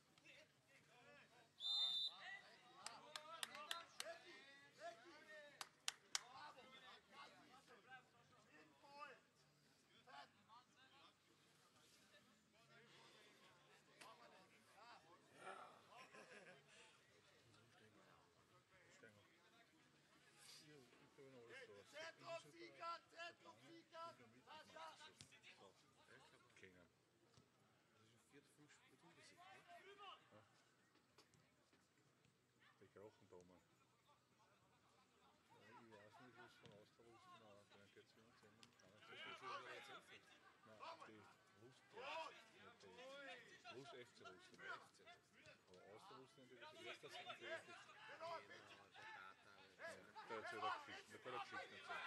kommen. Ich weiß nicht, was von Osterrussen Organisationen sind. Nein, die Russ, die Russ FC Russen. Aber Osterrussen sind das erste Sinn. Der erzählt auch Geschichten. Der kann auch Geschichten erzählen.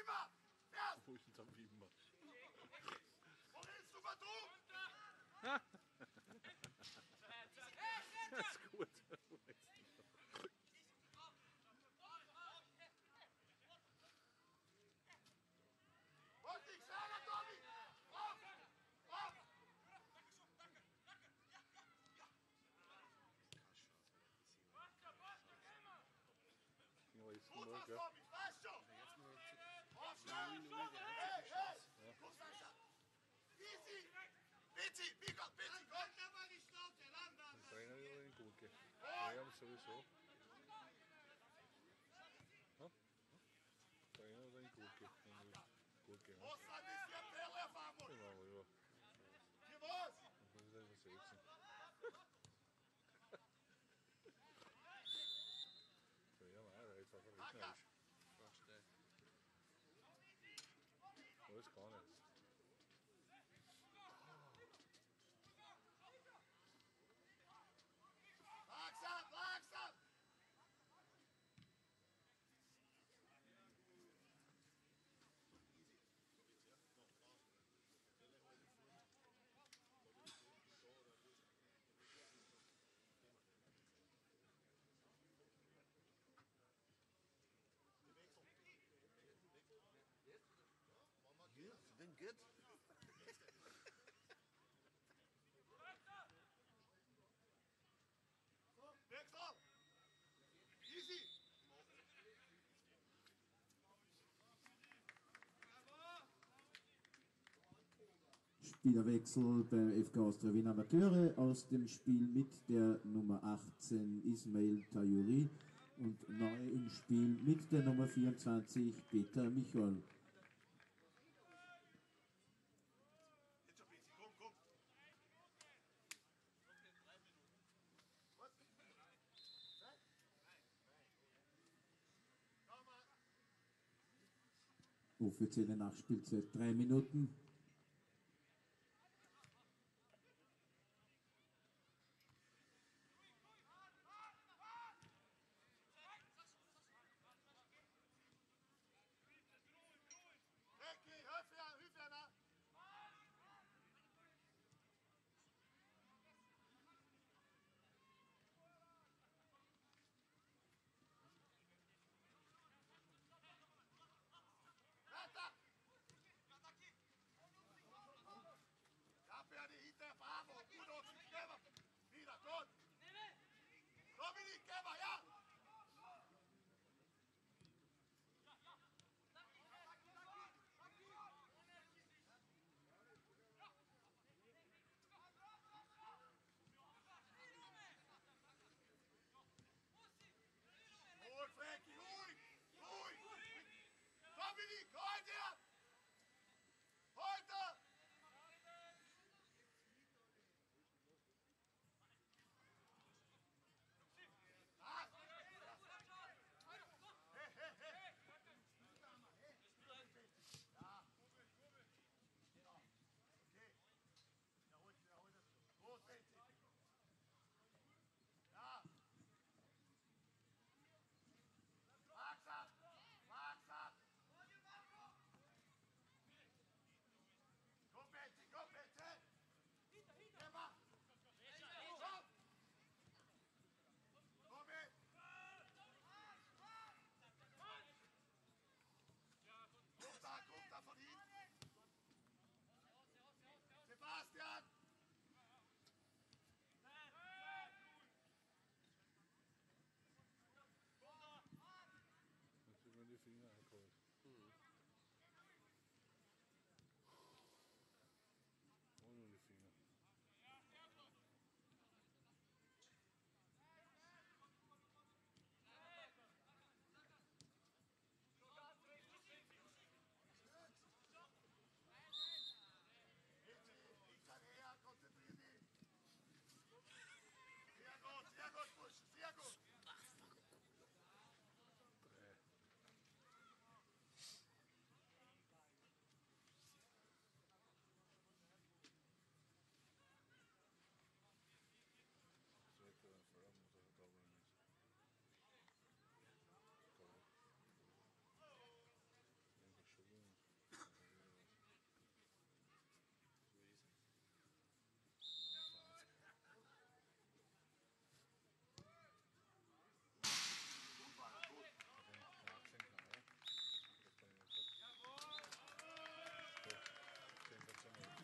Immer! Fährst! Wo ist denn am Wimmer? Wo willst du verdruck? Das ist gut. Und ich sage, Tommy! Auf! Auf! Ganhamos serviço. Hã? Ganhamos em qualquer. Qualquer. Good. Easy! Spielerwechsel beim FK Austria Wien Amateure aus dem Spiel mit der Nummer 18 Ismail Tayuri und neu im Spiel mit der Nummer 24 Peter Michol. Jetzt schon bitte, komm, komm! Was? Nein? Komm mal! Offizielle Nachspielzeit drei Minuten.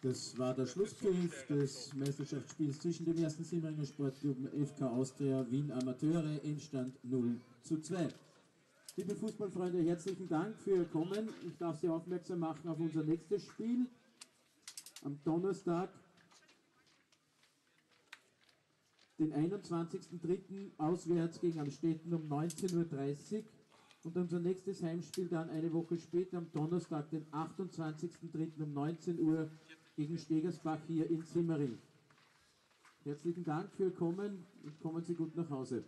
Das war der Schlusspfiff des Meisterschaftsspiels zwischen dem ersten Simmeringer Sportclub FK Austria Wien Amateure. Endstand 0 zu 2. Liebe Fußballfreunde, herzlichen Dank für Ihr Kommen. Ich darf Sie aufmerksam machen auf unser nächstes Spiel am Donnerstag, den 21.03. auswärts gegen Amstetten um 19.30 Uhr. Und unser nächstes Heimspiel dann eine Woche später am Donnerstag, den 28.03. um 19 Uhr gegen Stegersbach hier in Simmering. Herzlichen Dank für Ihr Kommen und kommen Sie gut nach Hause.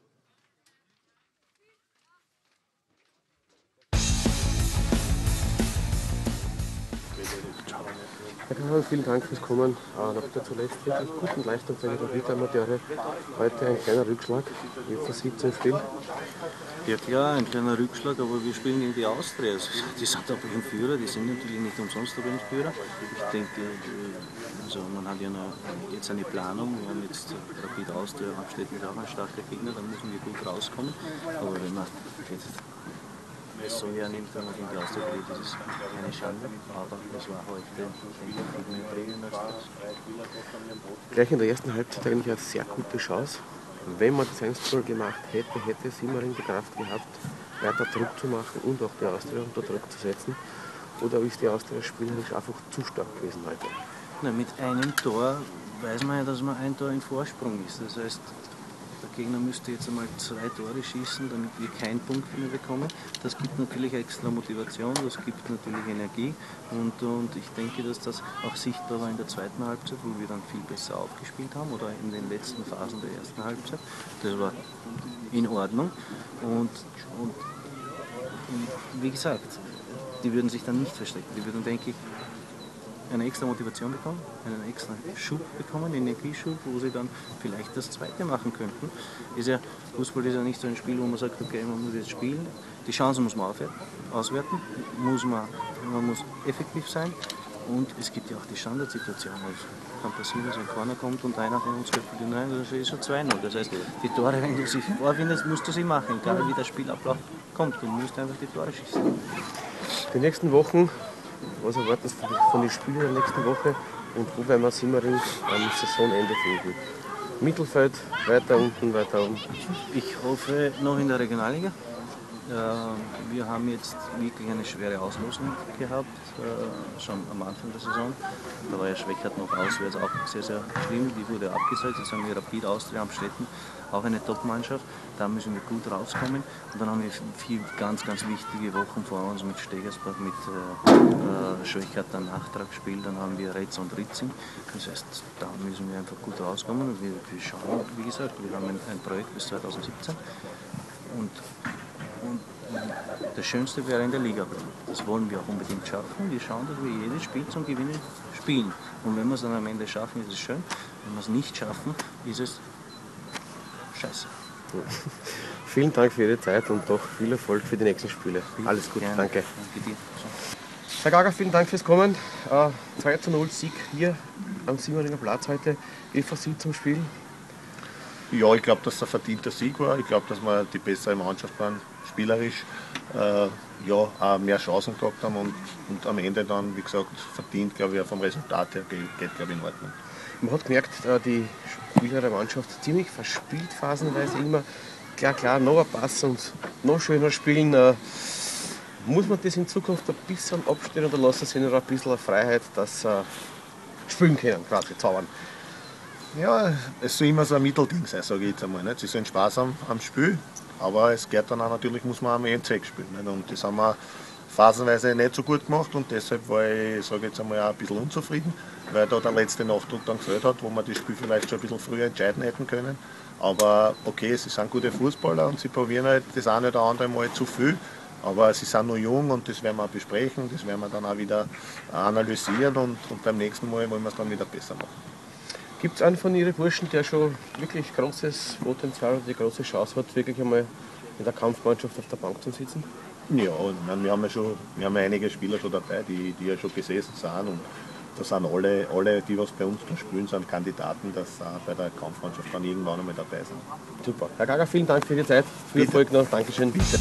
Kahn, vielen Dank fürs Kommen. Äh, nach der zuletzt wirklich guten Leistung der Rapid-Amateure heute ein kleiner Rückschlag. Wie versieht zum Spiel? Ja klar, ein kleiner Rückschlag, aber wir spielen gegen die Austria. Also, die sind Tabellenführer, die sind natürlich nicht umsonst Tabellenführer. Ich denke, äh, also man hat ja noch jetzt eine Planung. Wir haben jetzt Rapid Austria, Amstetten ist auch ein starker Gegner, da müssen wir gut rauskommen. Aber wenn man jetzt es so hernimmt, wenn man Austria geht, ist es keine Schande. Aber es war heute viel mehr das. Gleich in der ersten Halbzeit eigentlich eine sehr gute Chance. Wenn man das 1 gemacht hätte, hätte Simmering die Kraft gehabt, weiter Druck zu machen und auch die Austria unter Druck zu setzen. Oder ist die Austria spielerisch einfach zu stark gewesen heute? Na, mit einem Tor weiß man ja, dass man ein Tor in Vorsprung ist. Das heißt, der Gegner müsste jetzt einmal zwei Tore schießen, damit wir keinen Punkt mehr bekommen. Das gibt natürlich extra Motivation, das gibt natürlich Energie und, und ich denke, dass das auch sichtbar war in der zweiten Halbzeit, wo wir dann viel besser aufgespielt haben oder in den letzten Phasen der ersten Halbzeit. Das war in Ordnung und, und wie gesagt, die würden sich dann nicht verstecken. Die würden, denke ich, eine extra Motivation bekommen, einen extra Schub bekommen, einen Energieschub, wo sie dann vielleicht das zweite machen könnten. Ist ja, Fußball ist ja nicht so ein Spiel, wo man sagt, okay, man muss jetzt spielen. Die Chancen muss man auswerten, muss man, man muss effektiv sein. Und es gibt ja auch die Standardsituation. Es kann passieren, dass ein Corner kommt und einer von uns köpft den rein, das ist schon 2-0. Das heißt, die Tore, wenn du sie vorfindest, musst du sie machen, egal wie der Spielablauf kommt. Du musst einfach die Tore schießen. Die nächsten Wochen, was erwartest du von den Spielen der nächsten Woche und wo werden wir Simmering am Saisonende finden? Mittelfeld, weiter unten, weiter oben. Ich hoffe noch in der Regionalliga. Äh, Wir haben jetzt wirklich eine schwere Auslosung gehabt, äh, schon am Anfang der Saison. Da war ja Schweckert noch auswärts auch sehr, sehr schlimm. Die wurde abgesagt. Jetzt haben wir Rapid Austria am Städten, auch eine Top-Mannschaft. Da müssen wir gut rauskommen. Und dann haben wir vier ganz, ganz wichtige Wochen vor uns mit Stegersbach, mit äh, äh, Schweckert ein Nachtragsspiel. Dann haben wir Retz und Ritzing. Das heißt, da müssen wir einfach gut rauskommen. Wir, wir schauen, wie gesagt, wir haben ein, ein Projekt bis 2017. Und und das Schönste wäre in der Liga bleiben. Das wollen wir auch unbedingt schaffen. Wir schauen, dass wir jedes Spiel zum Gewinnen spielen. Und wenn wir es dann am Ende schaffen, ist es schön. Wenn wir es nicht schaffen, ist es scheiße. Vielen Dank für Ihre Zeit und doch viel Erfolg für die nächsten Spiele. Alles gut, Gerne. danke. Danke dir. Herr Gager, vielen Dank fürs Kommen. Äh, 2 zu 0 Sieg hier am Simmeringer Platz heute. Wie versieht zum Spiel? Ja, ich glaube, dass es ein verdienter Sieg war. Ich glaube, dass wir die bessere Mannschaft waren, spielerisch. Äh, ja, auch mehr Chancen gehabt haben und, und am Ende dann, wie gesagt, verdient, glaube ich, auch vom Resultat her geht, glaube ich, in Ordnung. Man hat gemerkt, äh, die Spieler der Mannschaft ziemlich verspielt phasenweise immer. Klar, klar, noch ein Pass und noch schöner spielen. Äh, Muss man das in Zukunft ein bisschen abstellen oder lassen sie noch ein bisschen Freiheit, dass sie spielen können, quasi zaubern? Ja, es soll immer so ein Mittelding sein, sage ich jetzt einmal. Nicht? Sie sollen Spaß haben am Spiel, aber es geht dann auch natürlich, muss man am Endzweck spielen. Nicht? Und das haben wir phasenweise nicht so gut gemacht und deshalb war ich, sage jetzt einmal, auch ein bisschen unzufrieden, weil da der letzte Nachdruck dann gefällt hat, wo wir das Spiel vielleicht schon ein bisschen früher entscheiden hätten können. Aber okay, sie sind gute Fußballer und sie probieren halt das eine oder andere Mal zu viel. Aber sie sind noch jung und das werden wir besprechen, das werden wir dann auch wieder analysieren und, und beim nächsten Mal wollen wir es dann wieder besser machen. Gibt es einen von Ihren Burschen, der schon wirklich großes Potenzial oder die große Chance hat, wirklich einmal in der Kampfmannschaft auf der Bank zu sitzen? Ja, und ich meine, wir haben ja schon, wir haben ja einige Spieler schon dabei, die, die ja schon gesessen sind und da sind alle, alle, die was bei uns da spielen, sind Kandidaten, dass sie auch bei der Kampfmannschaft dann irgendwann einmal dabei sind. Super. Herr Gager, vielen Dank für die Zeit. Viel. Erfolg noch. Dankeschön. Bitte.